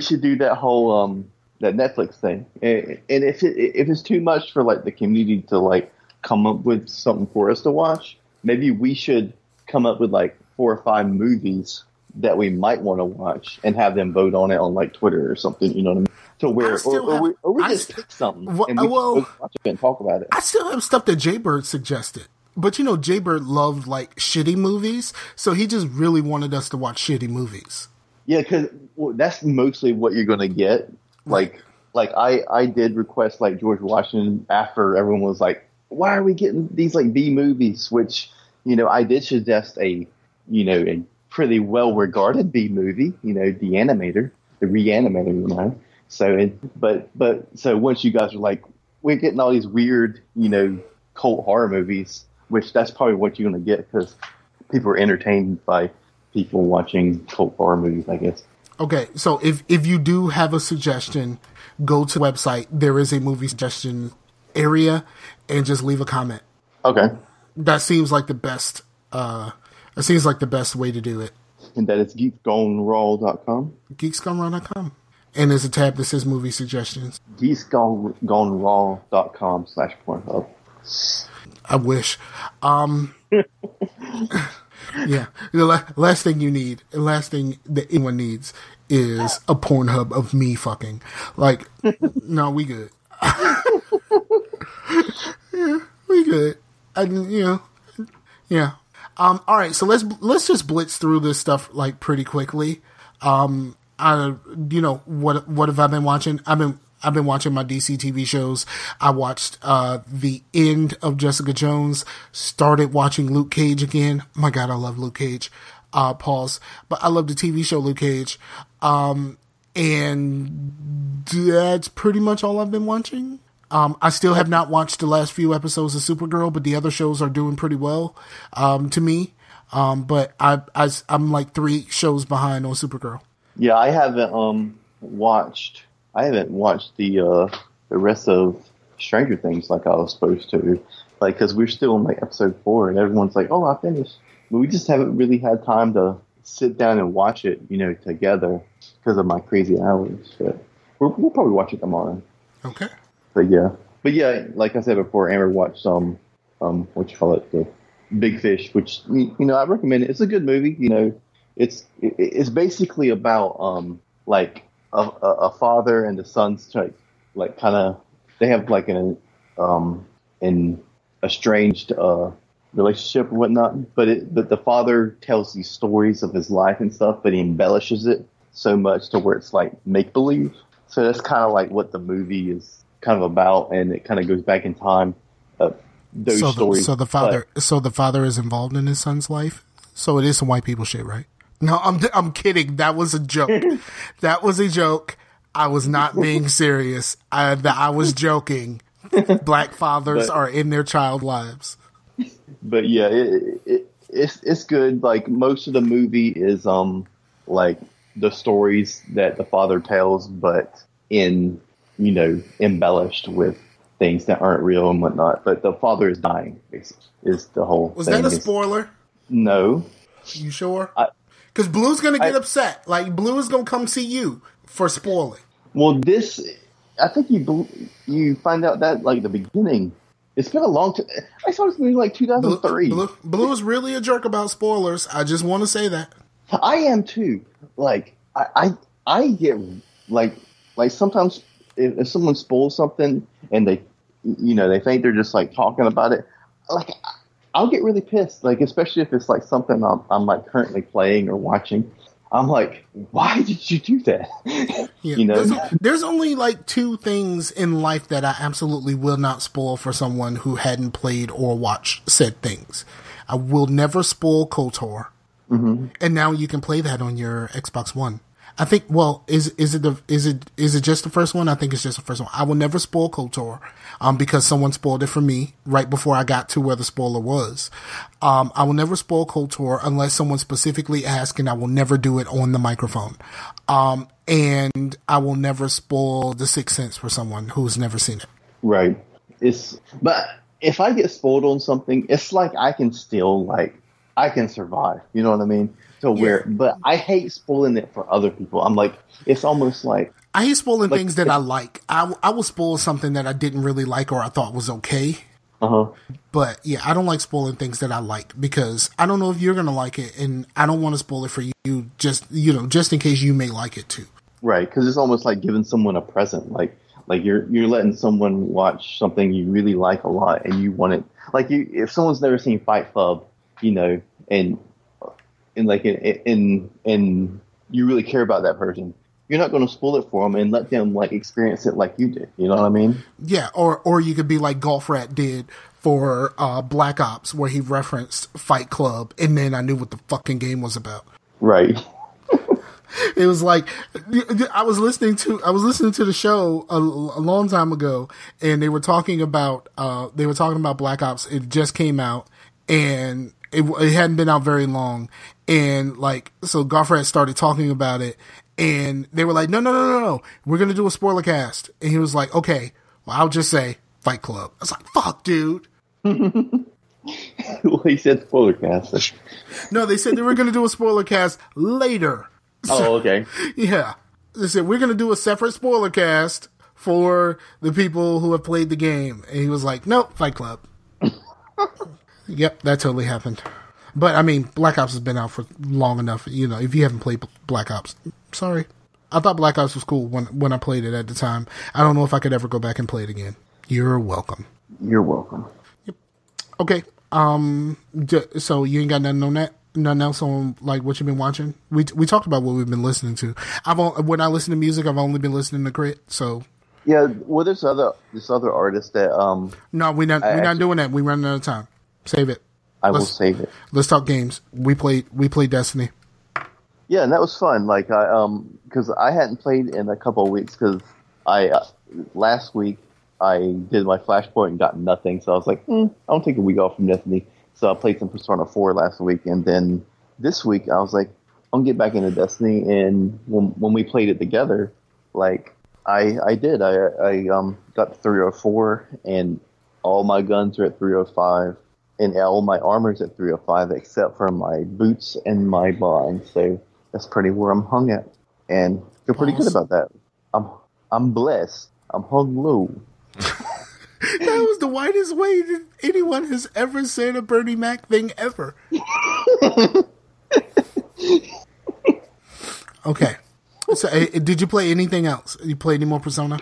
should do that whole um that Netflix thing. And, and if it if it's too much for like the community to like come up with something for us to watch, maybe we should come up with like four or five movies that we might want to watch and have them vote on it on like Twitter or something. You know what I mean? To where or, or, have- we, or we I just st- pick something Wha- and we well- and talk about it. I still have stuff that Jaybird suggested. But you know, Jaybird loved like shitty movies, so he just really wanted us to watch shitty movies. Yeah, because well, that's mostly what you're going to get. Like, like I, I did request like George Washington after everyone was like, "Why are we getting these like B movies?" Which you know, I did suggest a, you know, a pretty well regarded B movie. You know, the Animator, the Reanimator. You know, so it, but but so once you guys are like, we're getting all these weird, you know, cult horror movies, which that's probably what you're going to get because people are entertained by people watching cult horror movies, I guess. Okay, so if if you do have a suggestion, go to the website. There is a movie suggestion area, and just leave a comment. Okay. That seems like the best. Uh, it seems like the best way to do it. And that is geekgoneraw.com. Geeksgoneraw.com. And there's a tab that says movie suggestions. Geekgoneraw.com slash Pornhub. I wish. Um, <laughs> yeah. The la- last thing you need, the last thing that anyone needs is a Pornhub of me fucking. Like, <laughs> no, we good. yeah, <laughs> we good. And you know, yeah. Um. All right. So let's let's just blitz through this stuff like pretty quickly. Um. I you know what what have I been watching? I've been I've been watching my DC TV shows. I watched uh the end of Jessica Jones. Started watching Luke Cage again. My God, I love Luke Cage. Uh, pause. But I love the TV show Luke Cage. Um, and that's pretty much all I've been watching. Um, I still have not watched the last few episodes of Supergirl, but the other shows are doing pretty well, um, to me. Um, but I, I, I'm like three shows behind on Supergirl. Yeah, I haven't um watched I haven't watched the uh the rest of Stranger Things like I was supposed to. Like cuz we're still in like episode 4 and everyone's like, "Oh, I finished." But we just haven't really had time to sit down and watch it, you know, together because of my crazy hours. But we'll, we'll probably watch it tomorrow. Okay. But yeah, but yeah, like I said before, Amber watched um um what you call it the Big Fish, which you know I recommend it. It's a good movie. You know, it's it's basically about um like a, a, father and the son's like like kind of they have like an um an estranged uh relationship and whatnot. But it but the father tells these stories of his life and stuff, but he embellishes it so much to where it's like make believe. So that's kind of like what the movie is kind of about, and it kind of goes back in time. Uh, those So the, stories. so the father, so the father is involved in his son's life. So it is some white people shit, right? No, I'm I'm kidding. That was a joke. <laughs> that was a joke. I was not being <laughs> serious. I I was joking. Black fathers But- are in their child lives. but yeah, it, it, it's it's good. Like most of the movie is um like the stories that the father tells, but in you know embellished with things that aren't real and whatnot. But the father is dying. Basically, is the whole. Was thing. that a It's- spoiler? No, You sure? I- Because Blue's gonna get I- upset. Like Blue is gonna come see you for spoiling. Well, this, I think you you find out that like the beginning. It's been a long time. I saw this movie like 2003. Blue, Blue, Blue is really a jerk about spoilers. I just want to say that. I am too. Like I, I, I get like like sometimes if, if someone spoils something and they, you know, they think they're just like talking about it, like I'll get really pissed. Like especially if it's like something I'm, I'm like currently playing or watching. I'm like, why did you do that? <laughs> Yeah. you know, there's, there's only like two things in life that I absolutely will not spoil for someone who hadn't played or watched said things. I will never spoil KOTOR, Mm-hmm. and now you can play that on your Xbox One. I think. Well, is is it the is it is it just the first one? I think it's just the first one. I will never spoil KOTOR, um, because someone spoiled it for me right before I got to where the spoiler was. Um, I will never spoil KOTOR unless someone specifically asks, and I will never do it on the microphone. Um, and I will never spoil The Sixth Sense for someone who's never seen it. right? It's but if I get spoiled on something, it's like I can still like I can survive. You know what I mean? So where, but I hate spoiling it for other people. I'm like, it's almost like I hate spoiling Like, things that I like. I, I will spoil something that I didn't really like or I thought was okay. uh huh. But yeah, I don't like spoiling things that I like because I don't know if you're gonna like it, and I don't want to spoil it for you. Just you know, just in case you may like it too. Right, because it's almost like giving someone a present. Like, like you're you're letting someone watch something you really like a lot, and you want it. Like, you if someone's never seen Fight Club, you know, and and like in in and you really care about that person, you're not going to spoil it for them and let them like experience it like you did. You know what I mean? Yeah, or or you could be like Golf Rat did for uh, Black Ops, where he referenced Fight Club, and then I knew what the fucking game was about. Right. <laughs> It was like I was listening to I was listening to the show a, a long time ago, and they were talking about uh, they were talking about Black Ops. It just came out, and it, it hadn't been out very long, and like so, Goffred started talking about it, and they were like, "No, no, no, no, no, we're gonna do a spoiler cast," and he was like, "Okay, well, I'll just say Fight Club." I was like, "Fuck, dude." <laughs> well, he said spoiler cast. No, they said they were gonna do a spoiler cast later. oh, okay. <laughs> Yeah. They said, we're going to do a separate spoiler cast for the people who have played the game. And he was like, nope, Fight Club. <laughs> yep, that totally happened. But I mean, Black Ops has been out for long enough. You know, if you haven't played Black Ops, sorry. I thought Black Ops was cool when when I played it at the time. I don't know if I could ever go back and play it again. You're welcome. You're welcome. Yep. Okay. Um. d- So you ain't got nothing on that. Nothing else on like what you've been watching. We we talked about what we've been listening to. I've on, when I listen to music, I've only been listening to Crit. So Yeah. Well, there's other this other artist that um no, we're not I we're not doing that. We running out of time. Save it. I will Let's- save it. Let's talk games. We played we played Destiny. Yeah, and that was fun. Like I um because I hadn't played in a couple of weeks because I uh, last week I did my flashpoint and got nothing, so I was like, hmm, I'll take a week off from Destiny. So I played some Persona Four last week, and then this week I was like, I'll get back into Destiny. And when when we played it together, like I I did I I um got to 304 and all my guns are at 305 and all my armor's at 305 except for my boots and my bond. So that's pretty where I'm hung at, and feel pretty good about that. I'm I'm blessed. I'm hung low. <laughs> That was the whitest way that anyone has ever said a Bernie Mac thing ever. <laughs> okay. So, uh, did you play anything else? You play any more Persona?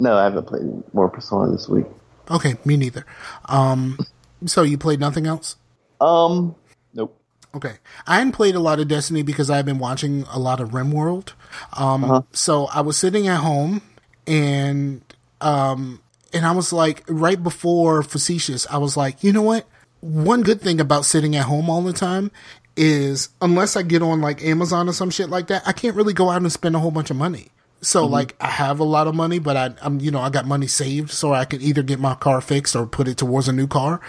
No, I haven't played more Persona this week. Okay, me neither. Um, so you played nothing else? Um, nope. Okay. I hadn't played a lot of Destiny because I've been watching a lot of RimWorld. Um, so I was sitting at home and, um, and I was like, right before Facetious, I was like, you know what? One good thing about sitting at home all the time is unless I get on like Amazon or some shit like that, I can't really go out and spend a whole bunch of money. So like I have a lot of money, but I, I'm you know I got money saved, so I can either get my car fixed or put it towards a new car.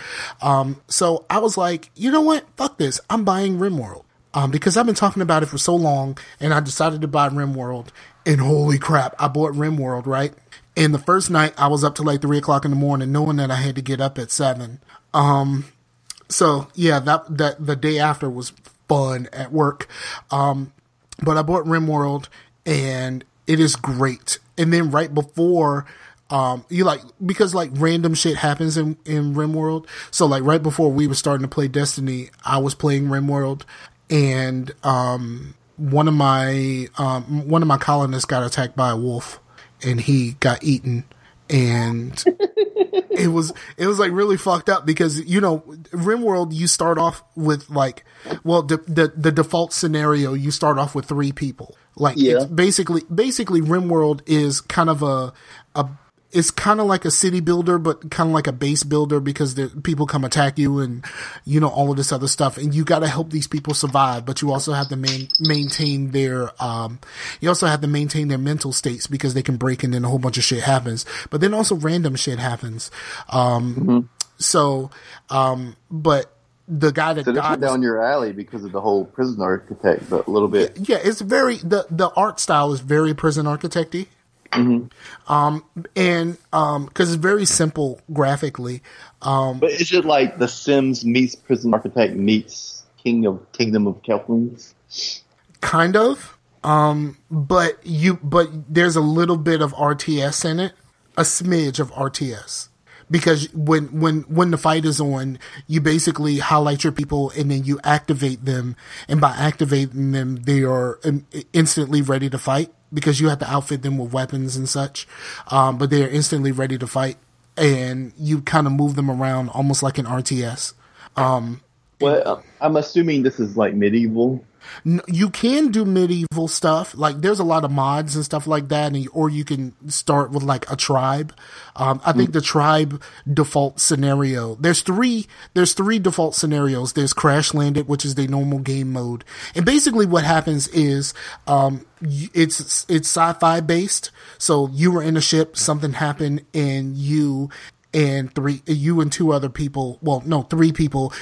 Um, so I was like, you know what? Fuck this. I'm buying RimWorld. Um, because I've been talking about it for so long, and I decided to buy RimWorld. And holy crap, I bought RimWorld right. And the first night I was up till like three o'clock in the morning, knowing that I had to get up at seven. Um, so yeah, that that the day after was fun at work. Um, but I bought RimWorld and it is great. and then right before um, you like because like random shit happens in in RimWorld. So like right before we were starting to play Destiny, I was playing RimWorld, and um, one of my um, one of my colonists got attacked by a wolf, and he got eaten, and it was it was like really fucked up because you know RimWorld you start off with like well the the, the default scenario you start off with three people like Yeah. it's basically basically RimWorld is kind of a a it's kind of like a city builder, but kind of like a base builder because the people come attack you and you know all of this other stuff, and you got to help these people survive. But you also have to main, maintain their um, you also have to maintain their mental states because they can break and then a whole bunch of shit happens. But then also random shit happens. Um, so, um, but the guy that So died down your alley because of the whole prison architect, but a little bit. yeah, it's very the the art style is very prison architecty. Um, and um, because it's very simple graphically. Um, But is it like The Sims meets Prison Architect meets King of Kingdom of Keflings? kind of. Um, but you but there's a little bit of RTS in it, a smidge of RTS. Because when when when the fight is on, you basically highlight your people and then you activate them, and by activating them, they are instantly ready to fight because you have to outfit them with weapons and such. Um, but they are instantly ready to fight, and you kind of move them around almost like an RTS. Well, uh, I'm assuming this is like medieval. You can do medieval stuff like there's a lot of mods and stuff like that and, or you can start with like a tribe. Um, i think the tribe default scenario there's three there's three default scenarios. There's crash landed which is the normal game mode. And basically what happens is um, it's it's sci-fi based. So you were in a ship something happened and you and three you and two other people well no three people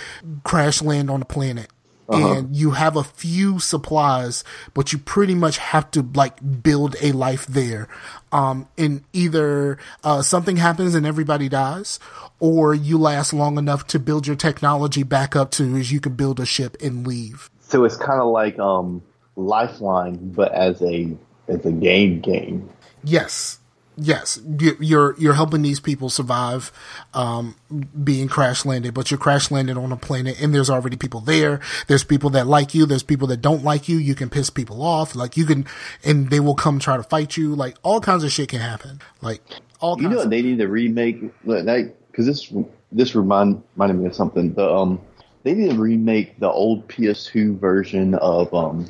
crash land on a planet and you have a few supplies, but you pretty much have to like build a life there. Um, and either uh, something happens and everybody dies, or you last long enough to build your technology back up to as you can build a ship and leave. So it's kind of like um, Lifeline, but as a as a game game. Yes. Yes, You- you're you're helping these people survive um, being crash landed, but you're crash landed on a planet, and there's already people there. There's people that like you. There's people that don't like you. You can piss people off, like you can, and they will come try to fight you. Like all kinds of shit can happen. Like all You know they need to remake? like Because this this remind reminded me of something. The um they need to remake the old PS2 version of um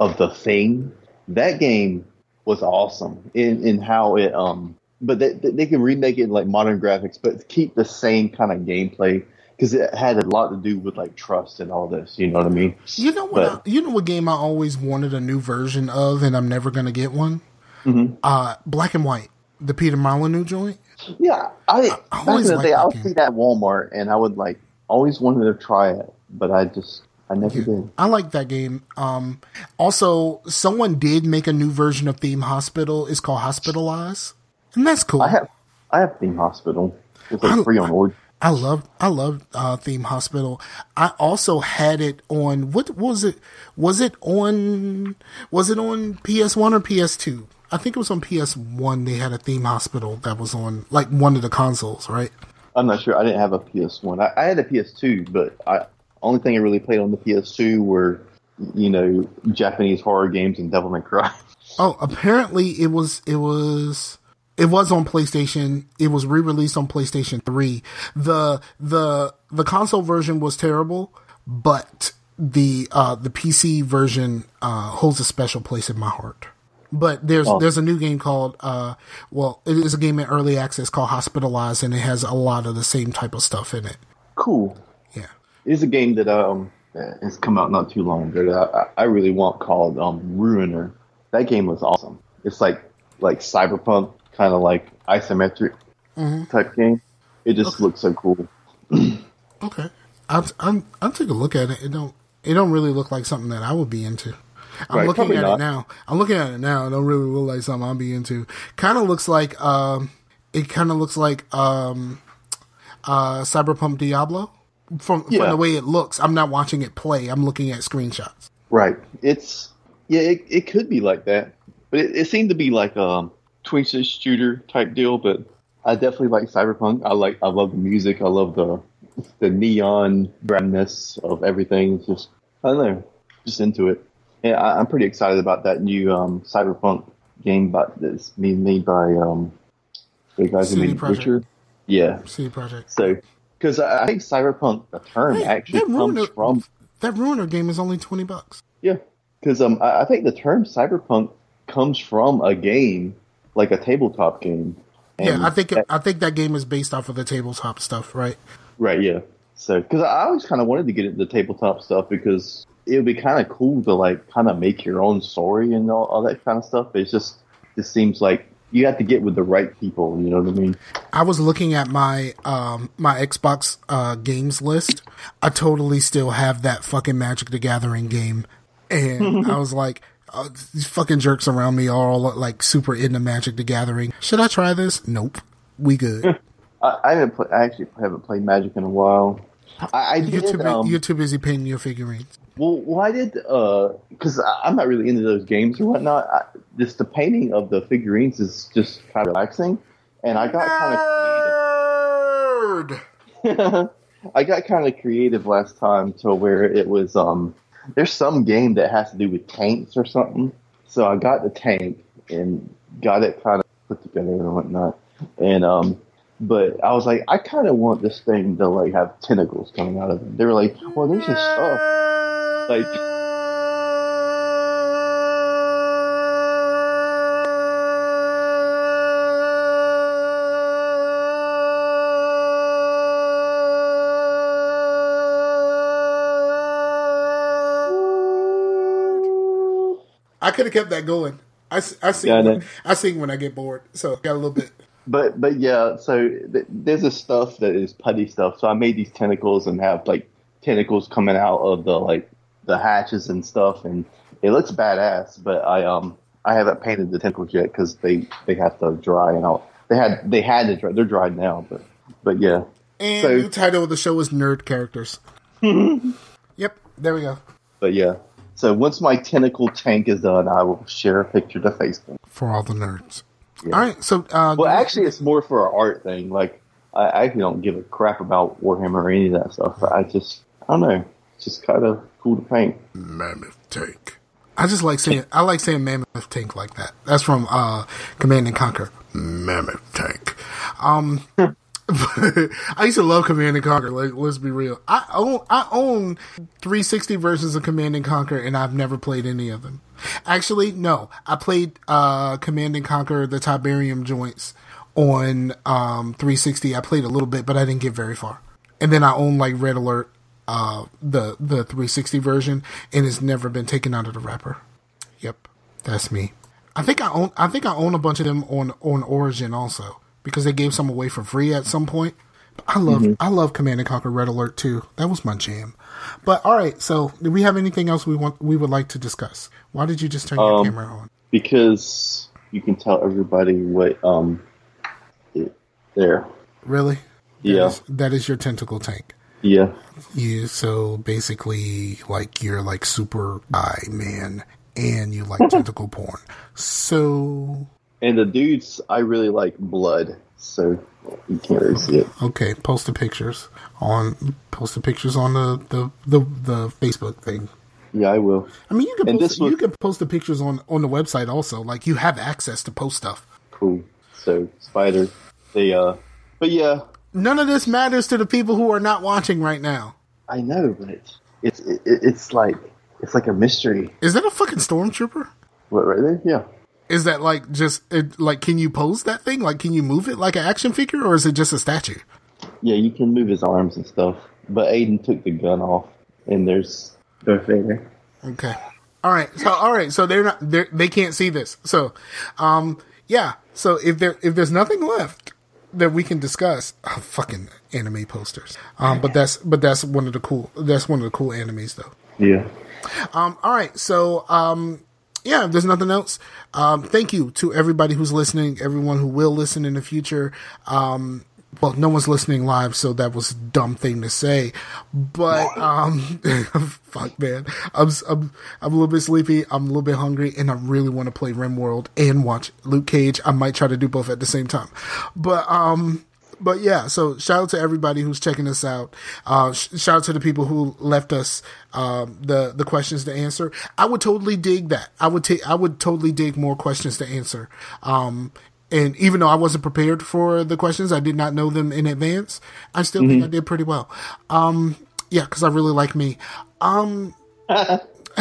of the Thing. That game was awesome in in how it um. But they they can remake it in like modern graphics, but keep the same kind of gameplay because it had a lot to do with like trust and all this. You know what I mean? you know what? I, you know what game I always wanted a new version of, and I'm never gonna get one. Mm-hmm. Uh, Black and White, the Peter Molyneux joint. Yeah, I, back in always the day, that I would game. see that at Walmart, and I would like always wanted to try it, but I just I never did. I like that game. Um, also, someone did make a new version of Theme Hospital. It's called Hospitalize, and that's cool. I have I have Theme Hospital. It's like I- free on Origin. I love I love uh, Theme Hospital. I also had it on what was it? Was it on was it on PS One or PS Two? I think it was on PS One. They had a Theme Hospital that was on like one of the consoles, right? I'm not sure. I didn't have a PS1. I, I had a PS2, but I only thing I really played on the PS2 were you know Japanese horror games and Devil May Cry. <laughs> Oh, apparently it was it was it was on PlayStation. It was re-released on PlayStation 3. The the the console version was terrible, but the uh the PC version uh holds a special place in my heart. But there's Oh. there's a new game called uh well, it is a game in early access called Hospitalized and it has a lot of the same type of stuff in it. cool. Is a game that um it's come out not too long ago that I, I really want called um Ruiner. That game was awesome. It's like like cyberpunk, kind of like isometric type game. It just looks so cool. <clears throat> Okay. I'll I'm I'll take a look at it. It don't it don't really look like something that I would be into. I'm Right, looking at not. it now. I'm looking at it now. It don't really look like something I'll be into. Kind of looks like um it kind of looks like um uh Cyberpunk Diablo from from the way it looks. I'm not watching it play. I'm looking at screenshots. Right. It's yeah. It, it could be like that, but it, it seemed to be like a twin shooter type deal, but I definitely like Cyberpunk. I like I love the music. I love the the neon brightness of everything. It's just I don't know, just into it. And I, I'm pretty excited about that new um, Cyberpunk game, but that's being made by um, the guys who made. Witcher. Yeah, CD Projekt. so because I think Cyberpunk the term Hey, actually comes ruiner, from that ruiner game is only twenty bucks. yeah, because um I, I think the term cyberpunk comes from a game like a tabletop game. Yeah, I think that- I think that game is based off of the tabletop stuff, right? right, yeah. So because I always kind of wanted to get into tabletop stuff because it would be kind of cool to like kind of make your own story and all, all that kind of stuff. It's just it seems like you have to get with the right people. You know what I mean? I was looking at my um my Xbox uh games list. I totally still have that fucking Magic the Gathering game, and <laughs> I was like. Uh, these fucking jerks around me are all like super into Magic the Gathering. Should I try this? Nope. We good. <laughs> I, I haven't. Play, I actually haven't played Magic in a while. I, I You're did. too, um, you're too busy painting your figurines. Well, well, I did because I'm not really into those games or whatnot. I, just the painting of the figurines is just kind of relaxing, and I got kind of Nerd. I got kind of creative last time to where it was um. There's some game that has to do with tanks or something, so I got the tank and got it kind of put together and whatnot, and um. But I was like, I kind of want this thing to like have tentacles coming out of it. They were like, well, there's just stuff. Like- I could have kept that going. I, I sing Yeah, I I sing when I get bored, so got a little bit. But but yeah, so th- there's this stuff that is putty stuff. So I made these tentacles and have like tentacles coming out of the like the hatches and stuff, and it looks badass. But I um I haven't painted the tentacles yet because they they have to dry and all. They had they had to dry. They're dried now, but but yeah. And So- new title of the show is Nerd Characters. <laughs> yep, there we go. But yeah. So once my tentacle tank is done, I will share a picture to Facebook. For all the nerds. All right, so uh, Well, actually, it's more for an art thing. Like, I I actually don't give a crap about Warhammer or any of that stuff. But I just, I don't know. It's just kind of cool to paint. Mammoth Tank. I just like saying I like saying Mammoth Tank like that. That's from uh, Command and Conquer. Mammoth Tank. Um, <laughs> I used to love Command and Conquer. Like, let's be real. I own I own 360 versions of Command and Conquer, and I've never played any of them. Actually, no. I played uh, Command and Conquer the Tiberium joints on um, 360. I played a little bit, but I didn't get very far. And then I own like Red Alert, uh, the the 360 version, and it's never been taken out of the wrapper. Yep, that's me. I think I own I think I own a bunch of them on on Origin also because they gave some away for free at some point. But I love I love Command and Conquer Red Alert too. That was my jam. But all right, so do we have anything else we want we would like to discuss? Why did you just turn your Um, camera on? Because you can tell everybody what, um, it, there. Really? That Yeah. is- that is your tentacle tank. Yeah. You so basically like you're like super guy man and you like <laughs> tentacle porn. So And the dudes, I really like blood. So you can't really see it. okay, post the pictures on post the pictures on the the the, the Facebook thing. Yeah, I will. I mean, you can And post, this was- you can post the pictures on on the website also. Like you have access to post stuff. Cool. So, Spider, they, uh, but yeah, None of this matters to the people who are not watching right now. I know, but it's, it's, it, it's like, it's like a mystery. Is that a fucking stormtrooper? What, right there? Yeah. Is that like just it, like can you pose that thing? Like can you move it like an action figure, or is it just a statue? Yeah, you can move his arms and stuff. But Aiden took the gun off, and there's Darth Vader. Okay. All right. So all right. So they're not they they can't see this. So, um, yeah. So if there if there's nothing left that we can discuss, oh, fucking anime posters. Um, but that's but that's one of the cool that's one of the cool animes though. Yeah. Um, all right. So, um, yeah, if there's nothing else, um, thank you to everybody who's listening, everyone who will listen in the future. Um, well, no one's listening live, so that was a dumb thing to say. But um, <laughs> fuck, man, I'm, I'm I'm a little bit sleepy. I'm a little bit hungry, and I really want to play RimWorld and watch Luke Cage. I might try to do both at the same time. But um, but yeah, so shout out to everybody who's checking us out. Uh, sh- shout out to the people who left us um, the the questions to answer. I would totally dig that. I would take. I would totally dig more questions to answer. Um, and even though I wasn't prepared for the questions, I did not know them in advance. I still mm-hmm. think I did pretty well. Um, yeah, because I really like me. Um, <laughs>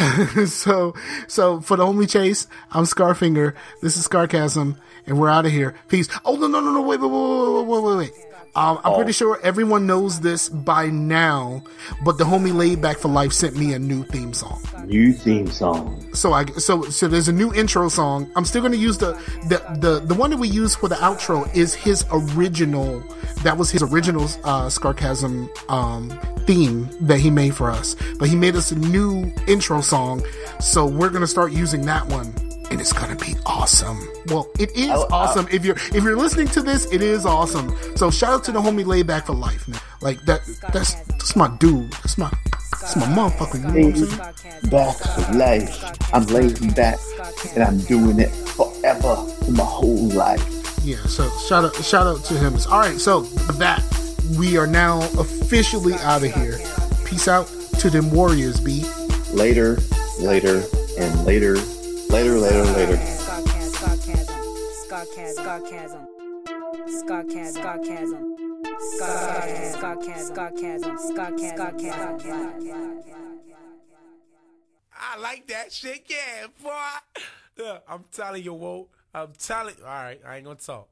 <laughs> so, so for the only chase, I'm Scarfinger. This is Scarcasm, and we're out of here. Peace. Oh no, no, no, no! Wait, wait, wait, wait, wait, wait, wait. Um, I'm oh. pretty sure everyone knows this by now, but the homie Laid Back for Life sent me a new theme song. New theme song. So I so so there's a new intro song. I'm still gonna use the the the, the one that we use for the outro is his original. That was his original uh, Scarcasm um, theme that he made for us, but he made us a new intro song. So we're gonna start using that one and it's gonna be awesome. Well, it is I'll, awesome. I'll, if you're if you're listening to this, it is awesome. So shout out to the homie Laid Back for Life, man. Like that that's that's my dude. That's my that's my motherfucker. You know I'm? Back for life. I'm laying back and I'm doing it forever for my whole life. Yeah, so shout out shout out to him. All right, so that we are now officially out of here. Peace out to them warriors, B. Later, later, and later Later, later, later. Scarcasm. Scarcasm. I like that shit, yeah, boy. Yeah, I'm telling you, Whoa. I'm telling. All right, I ain't gonna talk.